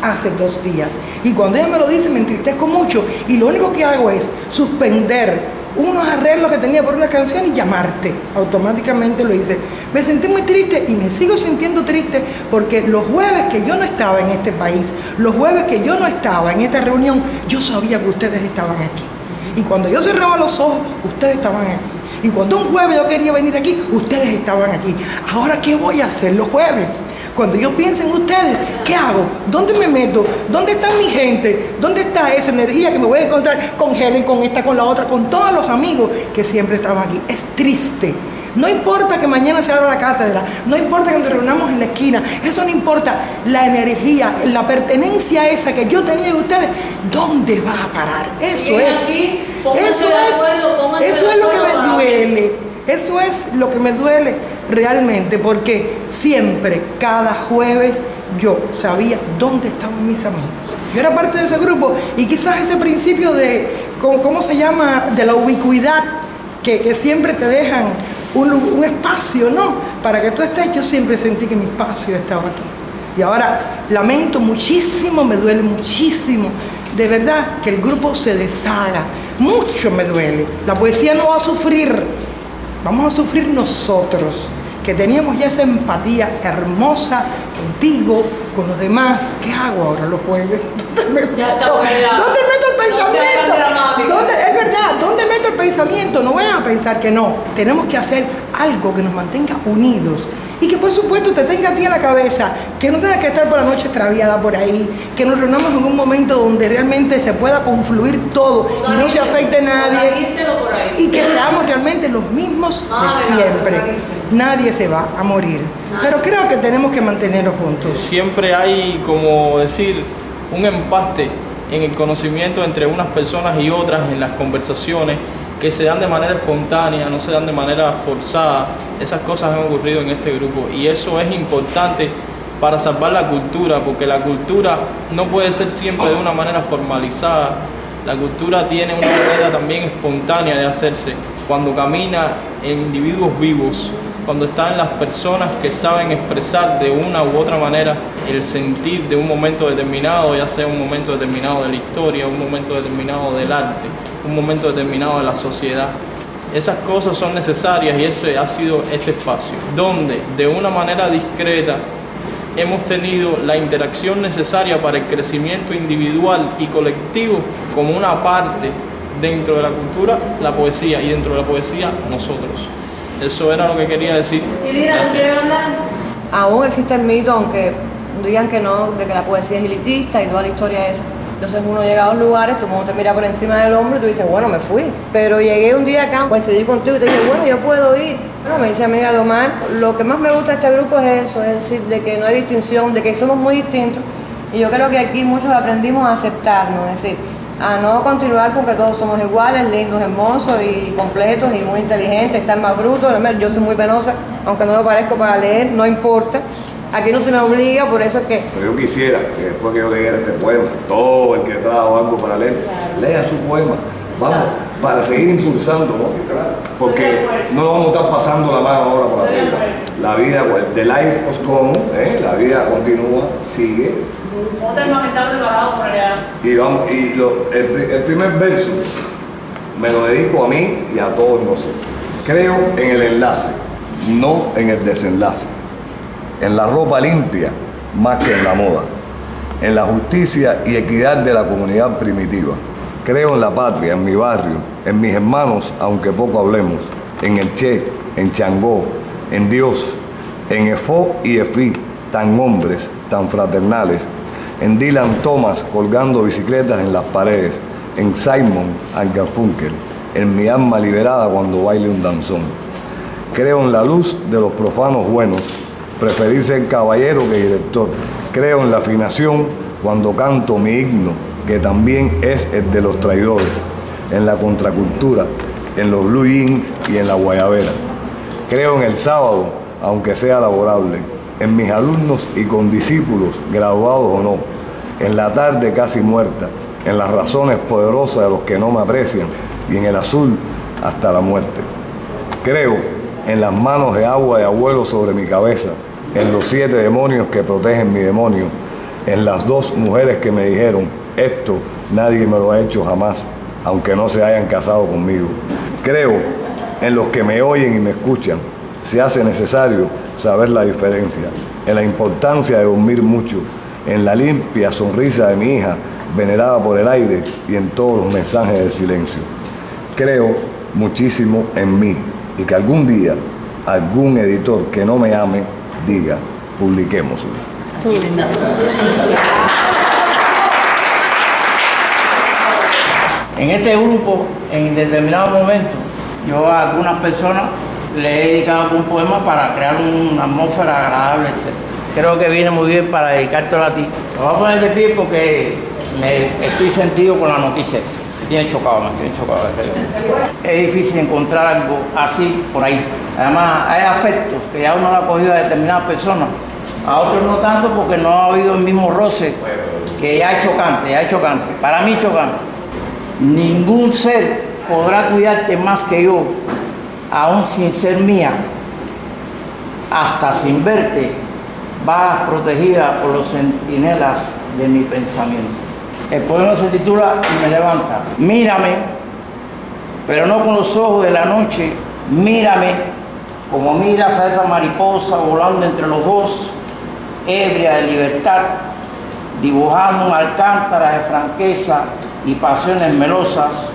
hace dos días. Y cuando ella me lo dice me entristezco mucho y lo único que hago es suspender unos arreglos que tenía por una canción y llamarte. Automáticamente lo hice. Me sentí muy triste y me sigo sintiendo triste porque los jueves que yo no estaba en este país, los jueves que yo no estaba en esta reunión, yo sabía que ustedes estaban aquí. Y cuando yo cerraba los ojos, ustedes estaban aquí. Y cuando un jueves yo quería venir aquí, ustedes estaban aquí. Ahora, ¿qué voy a hacer los jueves? Cuando yo pienso en ustedes, ¿qué hago? ¿Dónde me meto? ¿Dónde está mi gente? ¿Dónde está esa energía que me voy a encontrar con Helen, con esta, con la otra, con todos los amigos que siempre estaban aquí? Es triste. No importa que mañana se abra la cátedra, no importa que nos reunamos en la esquina, eso no importa. La energía, la pertenencia esa que yo tenía de ustedes, ¿dónde va a parar? Eso es. aquí, Eso es. acuerdo, Eso es lo que me duele. Eso es lo que me duele realmente, porque siempre, cada jueves, yo sabía dónde estaban mis amigos. Yo era parte de ese grupo y quizás ese principio de, ¿cómo, se llama?, de la ubicuidad, que, siempre te dejan un espacio, ¿no? Para que tú estés, yo siempre sentí que mi espacio estaba aquí. Y ahora lamento muchísimo, me duele muchísimo, de verdad, que el grupo se deshaga. Mucho me duele. La poesía no va a sufrir, vamos a sufrir nosotros, que teníamos ya esa empatía hermosa contigo, con los demás. ¿Qué hago ahora los jueves? ¿Dónde meto, Ya está ¿dónde buena. meto el pensamiento? ¿Dónde, es verdad, ¿dónde meto el pensamiento? No vayan a pensar que no. Tenemos que hacer algo que nos mantenga unidos. Y que por supuesto te tenga a ti en la cabeza, que no tengas que estar por la noche extraviada por ahí, que nos reunamos en un momento donde realmente se pueda confluir todo y no se afecte a nadie y que seamos realmente los mismos de siempre. Nadie se va a morir. Pero creo que tenemos que mantenernos juntos. Siempre hay, como decir, un empaste en el conocimiento entre unas personas y otras, en las conversaciones que se dan de manera espontánea, no se dan de manera forzada. Esas cosas han ocurrido en este grupo y eso es importante para salvar la cultura, porque la cultura no puede ser siempre de una manera formalizada. La cultura tiene una manera también espontánea de hacerse cuando camina en individuos vivos, cuando están las personas que saben expresar de una u otra manera el sentir de un momento determinado, ya sea un momento determinado de la historia, un momento determinado del arte, un momento determinado de la sociedad. Esas cosas son necesarias y ese ha sido este espacio, donde de una manera discreta hemos tenido la interacción necesaria para el crecimiento individual y colectivo como una parte dentro de la cultura, la poesía, y dentro de la poesía, nosotros. Eso era lo que quería decir. Aún existe el mito, aunque digan que no, de que la poesía es elitista y toda la historia es. Entonces uno llega a los lugares, todo el mundo te mira por encima del hombro y tú dices, bueno, me fui. Pero llegué un día acá, coincidí contigo y te dije, bueno, yo puedo ir. Bueno, me dice amiga de Omar, lo que más me gusta de este grupo es eso, es decir, de que no hay distinción, de que somos muy distintos. Y yo creo que aquí muchos aprendimos a aceptarnos, es decir, a no continuar con que todos somos iguales, lindos, hermosos y completos y muy inteligentes, estar más brutos. Yo soy muy penosa, aunque no lo parezco para leer, no importa. Aquí no se me obliga, por eso es que... Pero yo quisiera que después que yo leyera este poema, todo el que trajo algo para leer, lea su poema. Vamos, para seguir impulsando, ¿no? Porque no lo vamos a estar pasando la mano ahora por la vida. La vida, pues, the life goes on, ¿eh? la vida continúa, sigue. Otra lamentable parado por allá. Y, vamos, y lo- el primer verso me lo dedico a mí y a todos nosotros. Creo en el enlace, no en el desenlace. En la ropa limpia más que en la moda. En la justicia y equidad de la comunidad primitiva. Creo en la patria, en mi barrio, en mis hermanos, aunque poco hablemos. En el Che, en Changó, en Dios, en Efo y Efi, tan hombres, tan fraternales. En Dylan Thomas colgando bicicletas en las paredes. En Simon and Garfunkel, en mi alma liberada cuando baile un danzón. Creo en la luz de los profanos buenos, preferir ser caballero que director. Creo en la afinación cuando canto mi himno, que también es el de los traidores. En la contracultura, en los blue jeans y en la guayabera. Creo en el sábado, aunque sea laborable, en mis alumnos y condiscípulos, graduados o no, en la tarde casi muerta, en las razones poderosas de los que no me aprecian y en el azul hasta la muerte. Creo en las manos de agua de abuelo sobre mi cabeza, en los siete demonios que protegen mi demonio, en las dos mujeres que me dijeron, esto nadie me lo ha hecho jamás, aunque no se hayan casado conmigo. Creo en los que me oyen y me escuchan, si hace necesario saber la diferencia, en la importancia de dormir mucho, en la limpia sonrisa de mi hija, venerada por el aire y en todos los mensajes de silencio. Creo muchísimo en mí y que algún día algún editor que no me ame diga, publiquémoslo. En este grupo, en determinado momento, yo a algunas personas le he dedicado un poema para crear una atmósfera agradable. Creo que viene muy bien para dedicártelo a ti. Lo voy a poner de pie porque me estoy sentido con la noticia. Tiene chocado, me tiene chocado. Es difícil encontrar algo así por ahí. Además, hay afectos que ya uno lo ha cogido a determinadas personas. A otros no tanto porque no ha habido el mismo roce que ya es chocante, ya es chocante. Para mí chocante. Ningún ser podrá cuidarte más que yo, aún sin ser mía. Hasta sin verte, vas protegida por los centinelas de mi pensamiento. El poema se titula Y me levanta. Mírame, pero no con los ojos de la noche. Mírame como miras a esa mariposa volando entre los dos, ebria de libertad, dibujando un alcántara de franqueza y pasiones melosas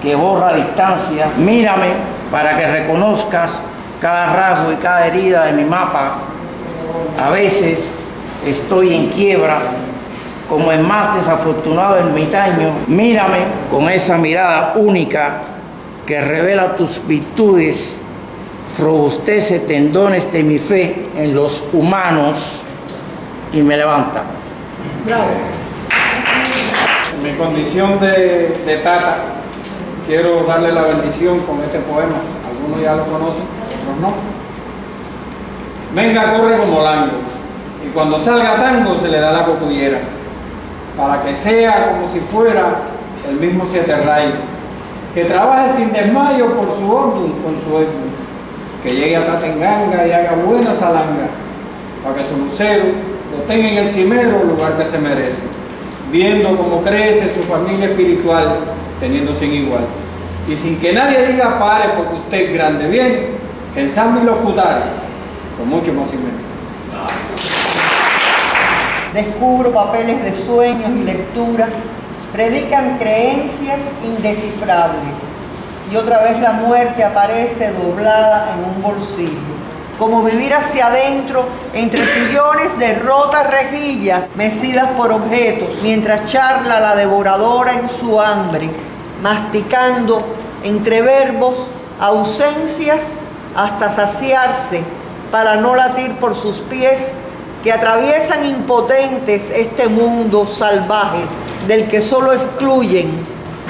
que borra distancias. Mírame para que reconozcas cada rasgo y cada herida de mi mapa. A veces estoy en quiebra, como el más desafortunado ermitaño. Mírame con esa mirada única que revela tus virtudes, robustece tendones de mi fe en los humanos y me levanta. Bravo. mi condición de, de tata, quiero darle la bendición con este poema. Algunos ya lo conocen, otros no. Venga, corre como lango, y cuando salga tango se le da la cocullera, para que sea como si fuera el mismo siete rayo, que trabaje sin desmayo por su orden con su orden, que llegue a Tatenganga y haga buena salanga, para que su lucero lo tenga en el cimero, lugar que se merece, viendo cómo crece su familia espiritual, teniendo sin igual. Y sin que nadie diga pare porque usted es grande, bien, que ensamble y locutare, con mucho más y. Descubro papeles de sueños y lecturas, predican creencias indescifrables. Y otra vez la muerte aparece doblada en un bolsillo. Como vivir hacia adentro entre sillones de rotas rejillas mecidas por objetos, mientras charla la devoradora en su hambre, masticando entre verbos ausencias hasta saciarse para no latir por sus pies que atraviesan impotentes este mundo salvaje del que solo excluyen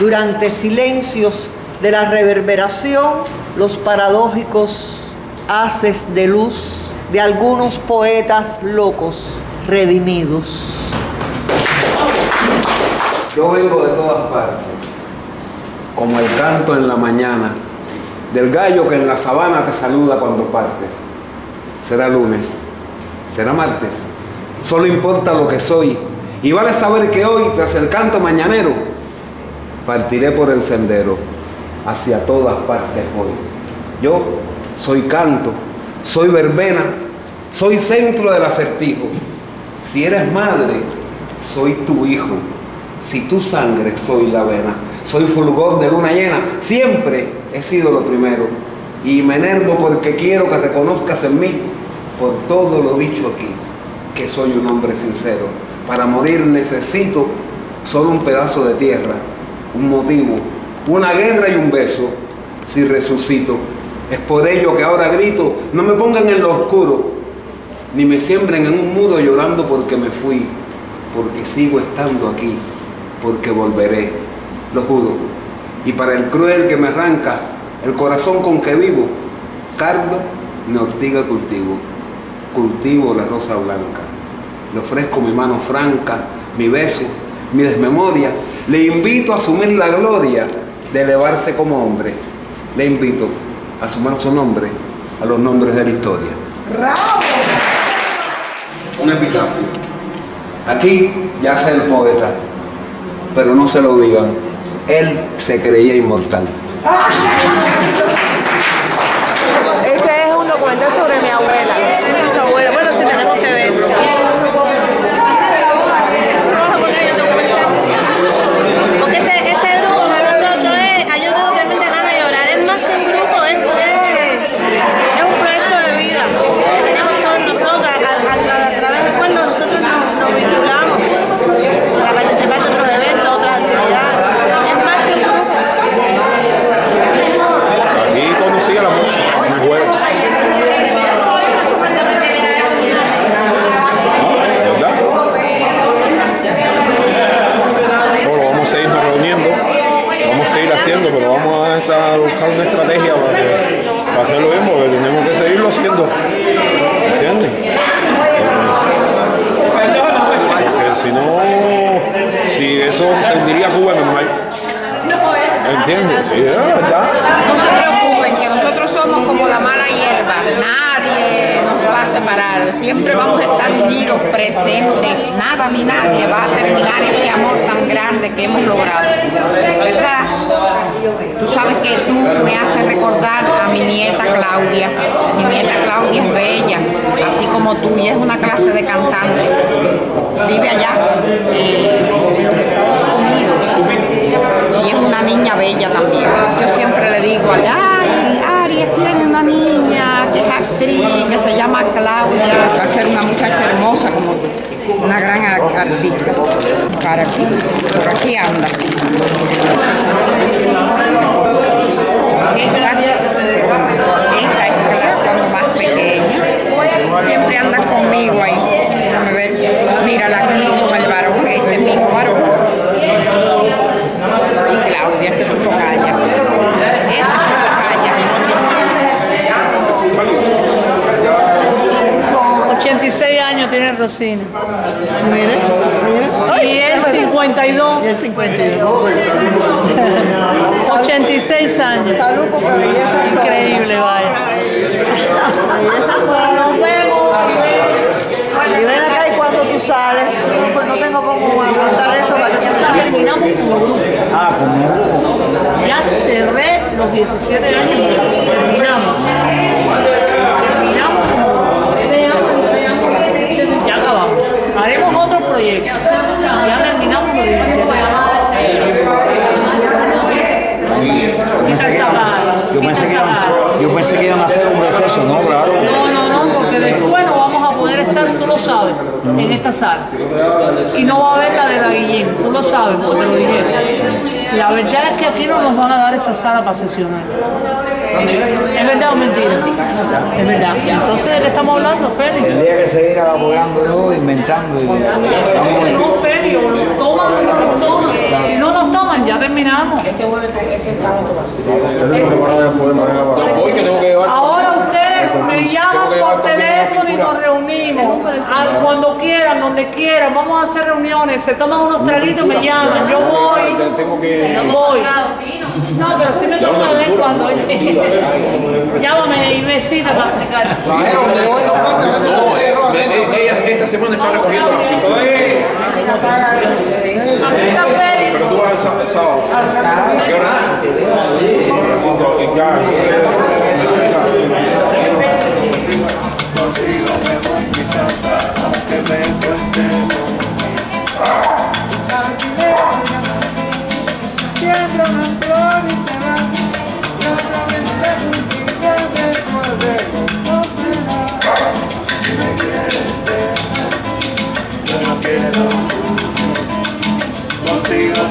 durante silencios de la reverberación los paradójicos haces de luz de algunos poetas locos redimidos. Yo vengo de todas partes, como el canto en la mañana, del gallo que en la sabana te saluda cuando partes. Será lunes, será martes, solo importa lo que soy. Y vale saber que hoy, tras el canto mañanero, partiré por el sendero, hacia todas partes voy. Yo soy canto, soy verbena, soy centro del acertijo. Si eres madre, soy tu hijo. Si tu sangre, soy la vena. Soy fulgor de luna llena, siempre he sido lo primero. Y me enervo porque quiero que reconozcas en mí, por todo lo dicho aquí, que soy un hombre sincero. Para morir necesito solo un pedazo de tierra, un motivo, una guerra y un beso. Si resucito, es por ello que ahora grito, no me pongan en lo oscuro, ni me siembren en un mudo llorando porque me fui, porque sigo estando aquí, porque volveré, lo juro. Y para el cruel que me arranca el corazón con que vivo, cardo ni ortiga cultivo, cultivo la rosa blanca. Le ofrezco mi mano franca, mi beso, mi desmemoria. Le invito a asumir la gloria de elevarse como hombre. Le invito a sumar su nombre a los nombres de la historia. Un epitafio. Aquí yace el poeta, pero no se lo digan. Él se creía inmortal. Documental sobre mi abuela. Abuela. Bueno, sí tenemos que verlo. Y el 52. Y el 52. 86 años. Salud, porque belleza. Increíble, vaya. Nos vemos. Y ven acá y cuando tú sales, pues no tengo cómo aguantar eso para que tú salgas. Terminamos como grupo. Ah, como Ya cerré los 17 años. Terminamos como Ya acabamos. Haremos otro proyecto. Ya terminamos los 17 Yo pensé, que iban, yo, pensé que iban, yo pensé que iban a hacer un receso, ¿no? Claro. No, no, no, porque después no vamos a poder estar, tú lo sabes, en esta sala. Y no va a haber la de la Guillén, tú lo sabes, porque lo dije. La verdad es que aquí no nos van a dar esta sala para sesionar. ¿Es verdad o mentira? Es verdad. Entonces, ¿de qué estamos hablando, Félix? Tendría que seguir elaborando, inventando. Y, No, Félix, o nos toman o no nos toman. Si no nos toman, ya terminamos. Este jueves es que sábado va a Hoy que tengo que llevar. Ahora ustedes me llaman por teléfono y nos reunimos. Ah, Cuando quieran, donde quieran. Vamos a hacer reuniones. Se toman unos traguitos y me llaman. Yo voy. Tengo que. Voy. No, pero sí me tomo de vez en cuando. Llámame y me cita para explicar. Eh, eh, esta semana está recogiendo las Pero tú vas el sábado. ¿A qué hora?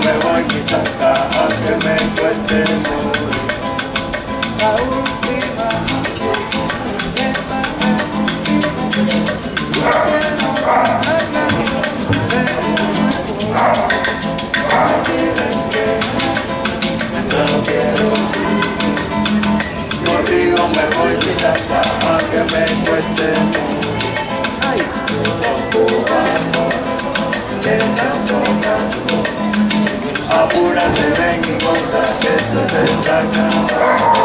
Me voy quizás aunque me cueste morir. Apúrate, ven y que esto se está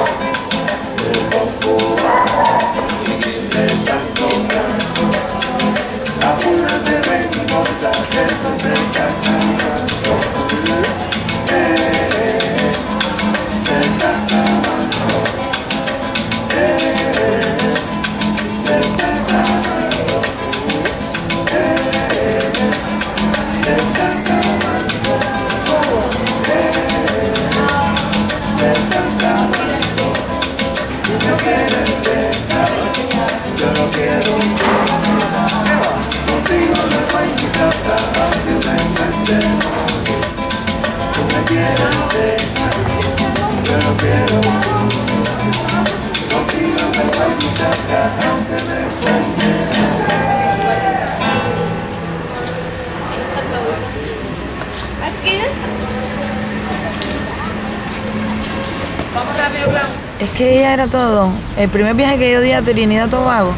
Es que ella era todo. El primer viaje que yo di a Trinidad Tobago,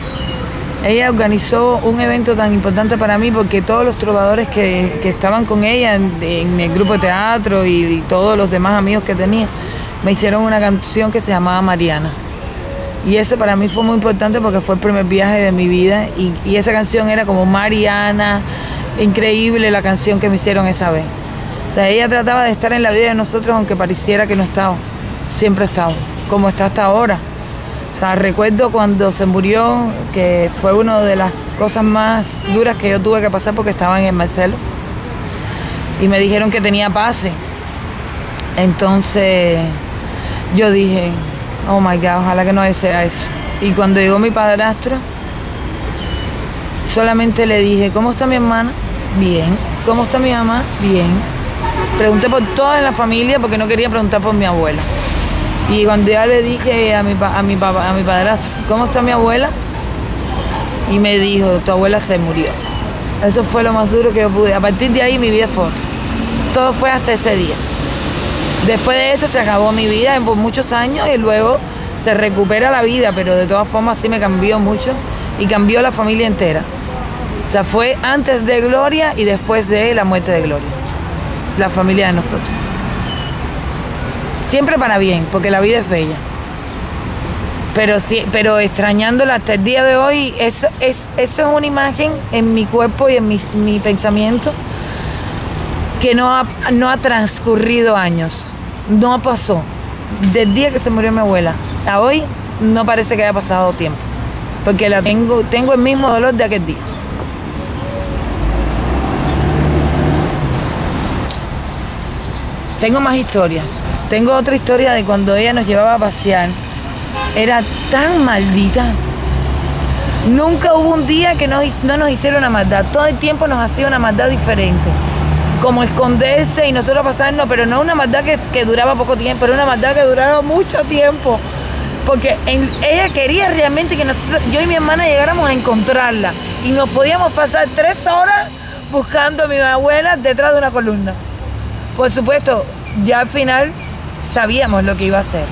ella organizó un evento tan importante para mí porque todos los trovadores que, que estaban con ella en, el grupo de teatro y, todos los demás amigos que tenía, me hicieron una canción que se llamaba Mariana. Y eso para mí fue muy importante porque fue el primer viaje de mi vida y, y esa canción era como Mariana, increíble la canción que me hicieron esa vez. O sea, ella trataba de estar en la vida de nosotros aunque pareciera que no estaba. Siempre ha estado, como está hasta ahora. O sea, recuerdo cuando se murió, que fue una de las cosas más duras que yo tuve que pasar porque estaba en el Marcelo. Y me dijeron que tenía pase. Entonces yo dije, oh my God, ojalá que no sea eso. Y cuando llegó mi padrastro, solamente le dije, ¿cómo está mi hermana? Bien. ¿Cómo está mi mamá? Bien. Pregunté por toda la familia porque no quería preguntar por mi abuela. Y cuando ya le dije a mi, a mi papá, a mi padrastro, ¿cómo está mi abuela? Y me dijo, tu abuela se murió. Eso fue lo más duro que yo pude. A partir de ahí mi vida fue otra. Todo fue hasta ese día. Después de eso se acabó mi vida por muchos años y luego se recupera la vida, pero de todas formas sí me cambió mucho y cambió la familia entera. O sea, fue antes de Gloria y después de la muerte de Gloria. La familia de nosotros. Siempre para bien, porque la vida es bella. Pero sí, pero extrañándola hasta el día de hoy, eso es, eso es una imagen en mi cuerpo y en mi, mi pensamiento que no ha, no ha transcurrido años. No pasó. Del día que se murió mi abuela a hoy, no parece que haya pasado tiempo. Porque la tengo, tengo el mismo dolor de aquel día. Tengo más historias. Tengo otra historia de cuando ella nos llevaba a pasear. Era tan maldita. Nunca hubo un día que no, no nos hiciera una maldad. Todo el tiempo nos hacía una maldad diferente. Como esconderse y nosotros pasarnos, pero no una maldad que, duraba poco tiempo, era una maldad que duraba mucho tiempo. Porque ella quería realmente que nosotros, yo y mi hermana llegáramos a encontrarla. Y nos podíamos pasar tres horas buscando a mi abuela detrás de una columna. Por supuesto, ya al final sabíamos lo que iba a hacer.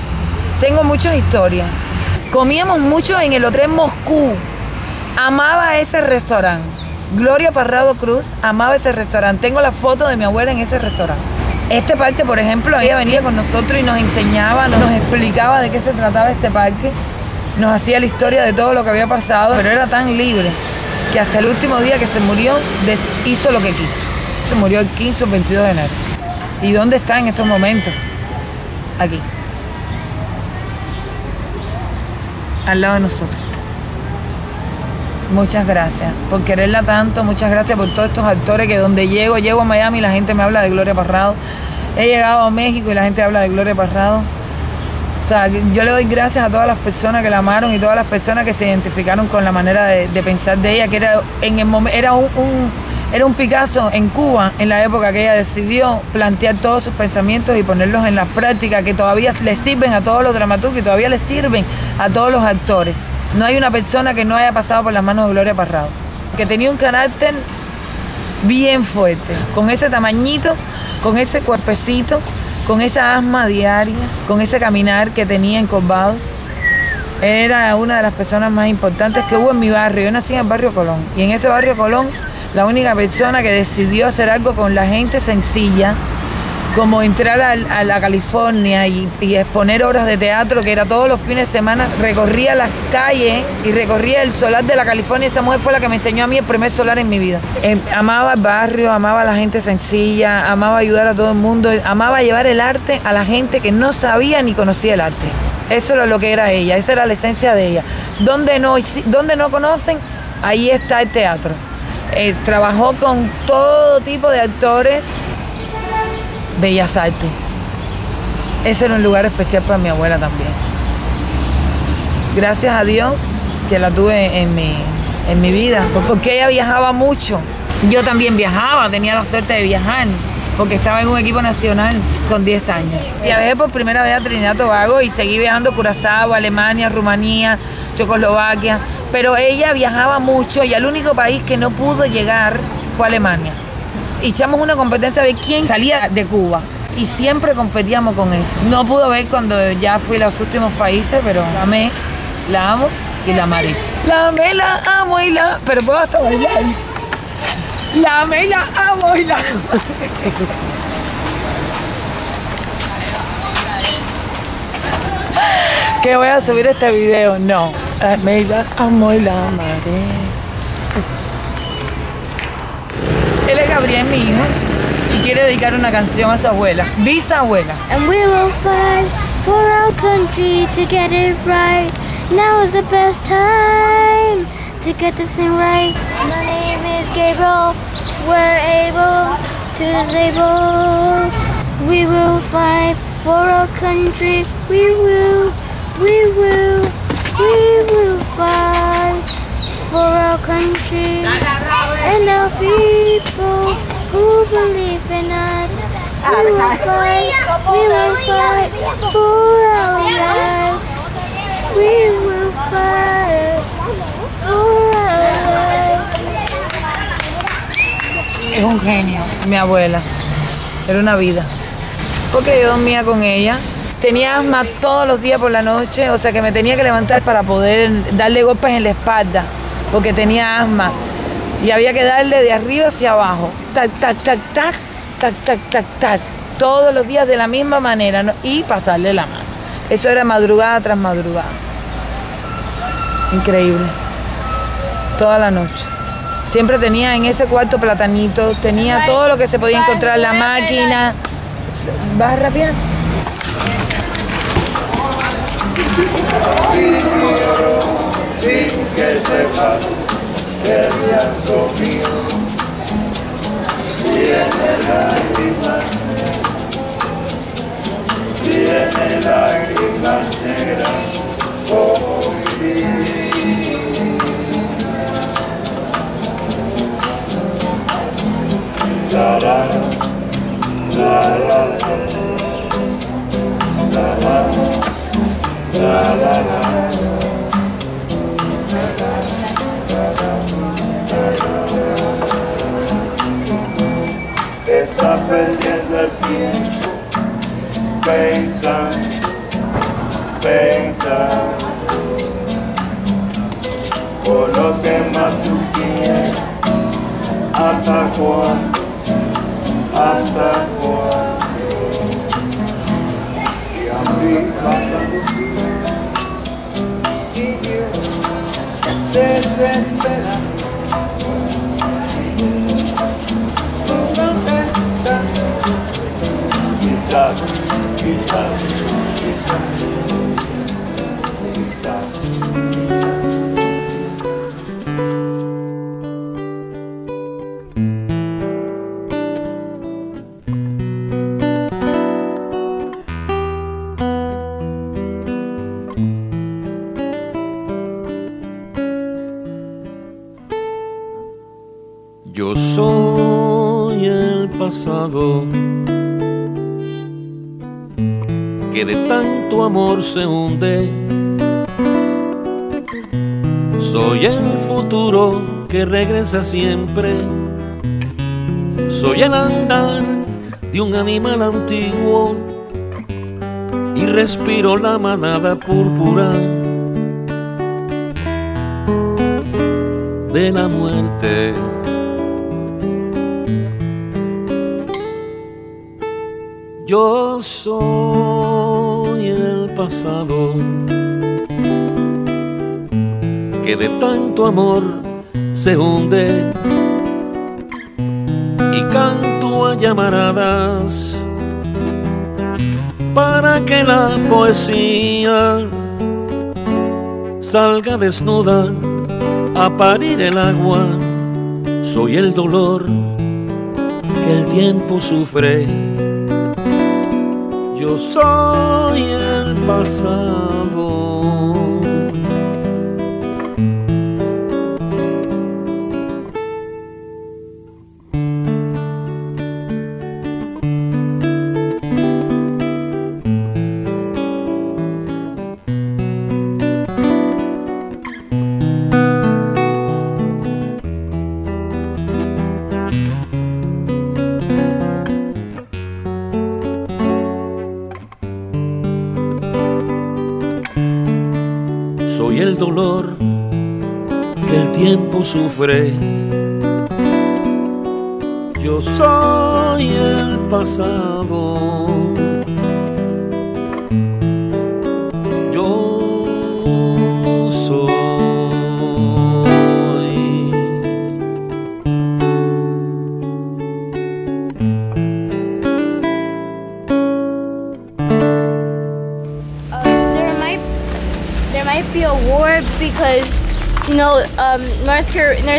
Tengo muchas historias. Comíamos mucho en el Hotel Moscú. Amaba ese restaurante. Gloria Parrado Cruz amaba ese restaurante. Tengo la foto de mi abuela en ese restaurante. Este parque, por ejemplo, ella venía con nosotros y nos enseñaba, nos explicaba de qué se trataba este parque. Nos hacía la historia de todo lo que había pasado, pero era tan libre que hasta el último día que se murió hizo lo que quiso. Se murió el 15 o 22 de enero. ¿Y dónde está en estos momentos? Aquí. Al lado de nosotros. Muchas gracias por quererla tanto, muchas gracias por todos estos actores que donde llego, llego a Miami y la gente me habla de Gloria Parrado. He llegado a México y la gente habla de Gloria Parrado. O sea, yo le doy gracias a todas las personas que la amaron y todas las personas que se identificaron con la manera de, pensar de ella, que era, en el momen- era un, un- era un Picasso en Cuba en la época que ella decidió plantear todos sus pensamientos y ponerlos en la práctica, que todavía le sirven a todos los dramaturgos y todavía le sirven a todos los actores. No hay una persona que no haya pasado por las manos de Gloria Parrado, que tenía un carácter bien fuerte, con ese tamañito, con ese cuerpecito, con esa asma diaria, con ese caminar que tenía encorvado. Era una de las personas más importantes que hubo en mi barrio. Yo nací en el barrio Colón y en ese barrio Colón la única persona que decidió hacer algo con la gente sencilla, como entrar a, la California y, exponer obras de teatro, que era todos los fines de semana, recorría las calles y recorría el solar de la California. Esa mujer fue la que me enseñó a mí el primer solar en mi vida. Eh, amaba el barrio, amaba a la gente sencilla, amaba ayudar a todo el mundo, amaba llevar el arte a la gente que no sabía ni conocía el arte. Eso era lo que era ella, esa era la esencia de ella. Donde no, donde no conocen, ahí está el teatro. Eh, trabajó con todo tipo de actores, Bellas Artes. Ese era un lugar especial para mi abuela también. Gracias a Dios que la tuve en mi, en mi vida, pues porque ella viajaba mucho. Yo también viajaba, tenía la suerte de viajar, porque estaba en un equipo nacional con 10 años. Viajé por primera vez a Trinidad y Tobago y seguí viajando Curazao, Alemania, Rumanía, Checoslovaquia. Pero ella viajaba mucho y al único país que no pudo llegar fue Alemania. Echamos una competencia de quién salía de Cuba. Y siempre competíamos con eso. No pudo ver cuando ya fui a los últimos países, pero la amé, la amo y la amaré. La amé, la amo y la... Pero puedo hasta bailar. La amé, la amo y la... que voy a subir este video, no. Amé, la amo y la amaré. Él es Gabriel, mi hijo, y quiere dedicar una canción a su abuela, bisabuela. And we will fight for our country to get it right. Now is the best time to get this thing right. My name is Gabriel. We're able to disable. We will fight for our country. We will, we will, we will fight for our country and our people who believe in us. We will fight, we will fight for our lives. We will fight for our lives. Es un genio, mi abuela. Era una vida. Porque yo dormía con ella. Tenía asma todos los días por la noche, o sea que me tenía que levantar para poder darle golpes en la espalda, porque tenía asma. Y había que darle de arriba hacia abajo. Tac, tac, tac, tac, tac, tac, tac, tac. Todos los días de la misma manera y pasarle la mano. Eso era madrugada tras madrugada. Increíble. Toda la noche. Siempre tenía en ese cuarto platanito, tenía todo lo que se podía encontrar, la máquina. ¿Vas a? sin que sepan que habían comido tiene lágrimas tiene lágrimas negras como la la la pensando, pensando por lo que más tú quieres, hasta cuándo, hasta cuándo. Y así los días y yo desesperado. Se hunde. Soy el futuro que regresa siempre. Soy el andar de un animal antiguo y respiro la manada púrpura de la muerte. Yo soy que de tanto amor se hunde y canto a llamaradas para que la poesía salga desnuda a parir el agua. Soy el dolor que el tiempo sufre. Yo soy el pasado. Yo soy el pasado.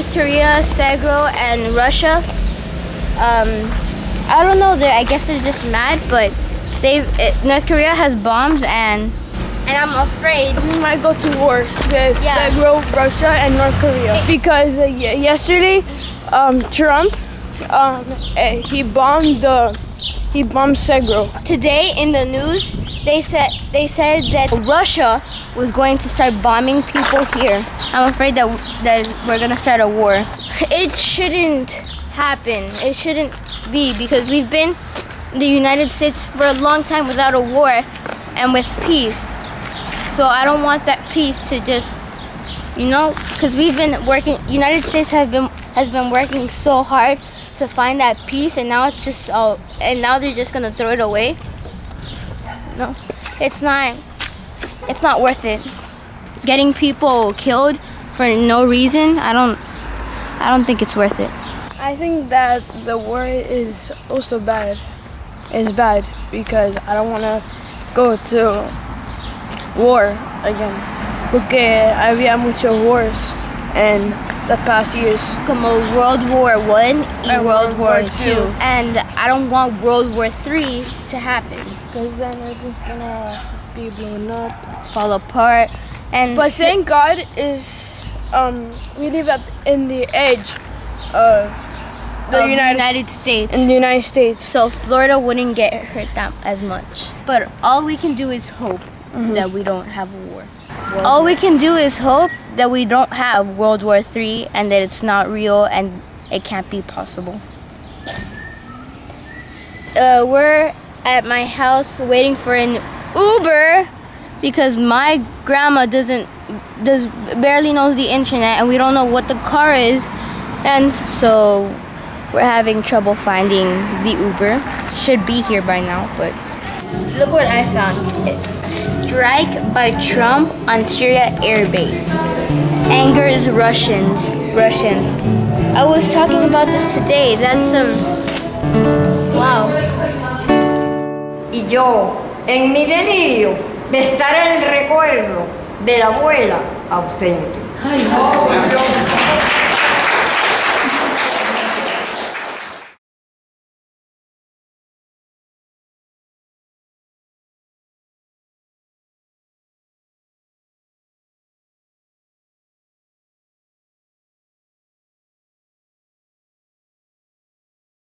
North Korea, Sagro, and Russia. Um, I don't know. They I guess they're just mad, but they North Korea has bombs and and I'm afraid we might go to war with Sagro, Russia, and North Korea because uh, yesterday um, Trump um, eh, he bombed the he bombed Segro. Today in the news, they said they said that Russia was going to start bombing people here. I'm afraid that that we're gonna start a war. It shouldn't happen. It shouldn't be because we've been the United States for a long time without a war and with peace. So I don't want that peace to just, you know, because we've been working. United States have been has been working so hard to find that peace, and now it's just oh, and now they're just gonna throw it away. No, it's not. It's not worth it. Getting people killed for no reason, I don't. I don't think it's worth it. I think that the war is also bad. It's bad because I don't want to go to war again. Porque había muchos wars in the past years. Como World War One and World, World War War Two. and I don't want World War Three to happen. Because then everything's gonna be blown up, fall apart, and but thank God is um we live at in the edge of the of United, United States. in the United States. So Florida wouldn't get hurt that as much. But all we can do is hope that we don't have a war. all we can do is hope that we don't have World War III and that it's not real and it can't be possible. Uh, we're at my house waiting for an Uber because my grandma doesn't does barely knows the internet and we don't know what the car is and so we're having trouble finding the Uber. Should be here by now, but look what I found. Strike by Trump on Syria airbase. Angers Russians. Russians. I was talking about this today. That's um wow. Yo, en mi delirio, de estar el recuerdo de la abuela ausente.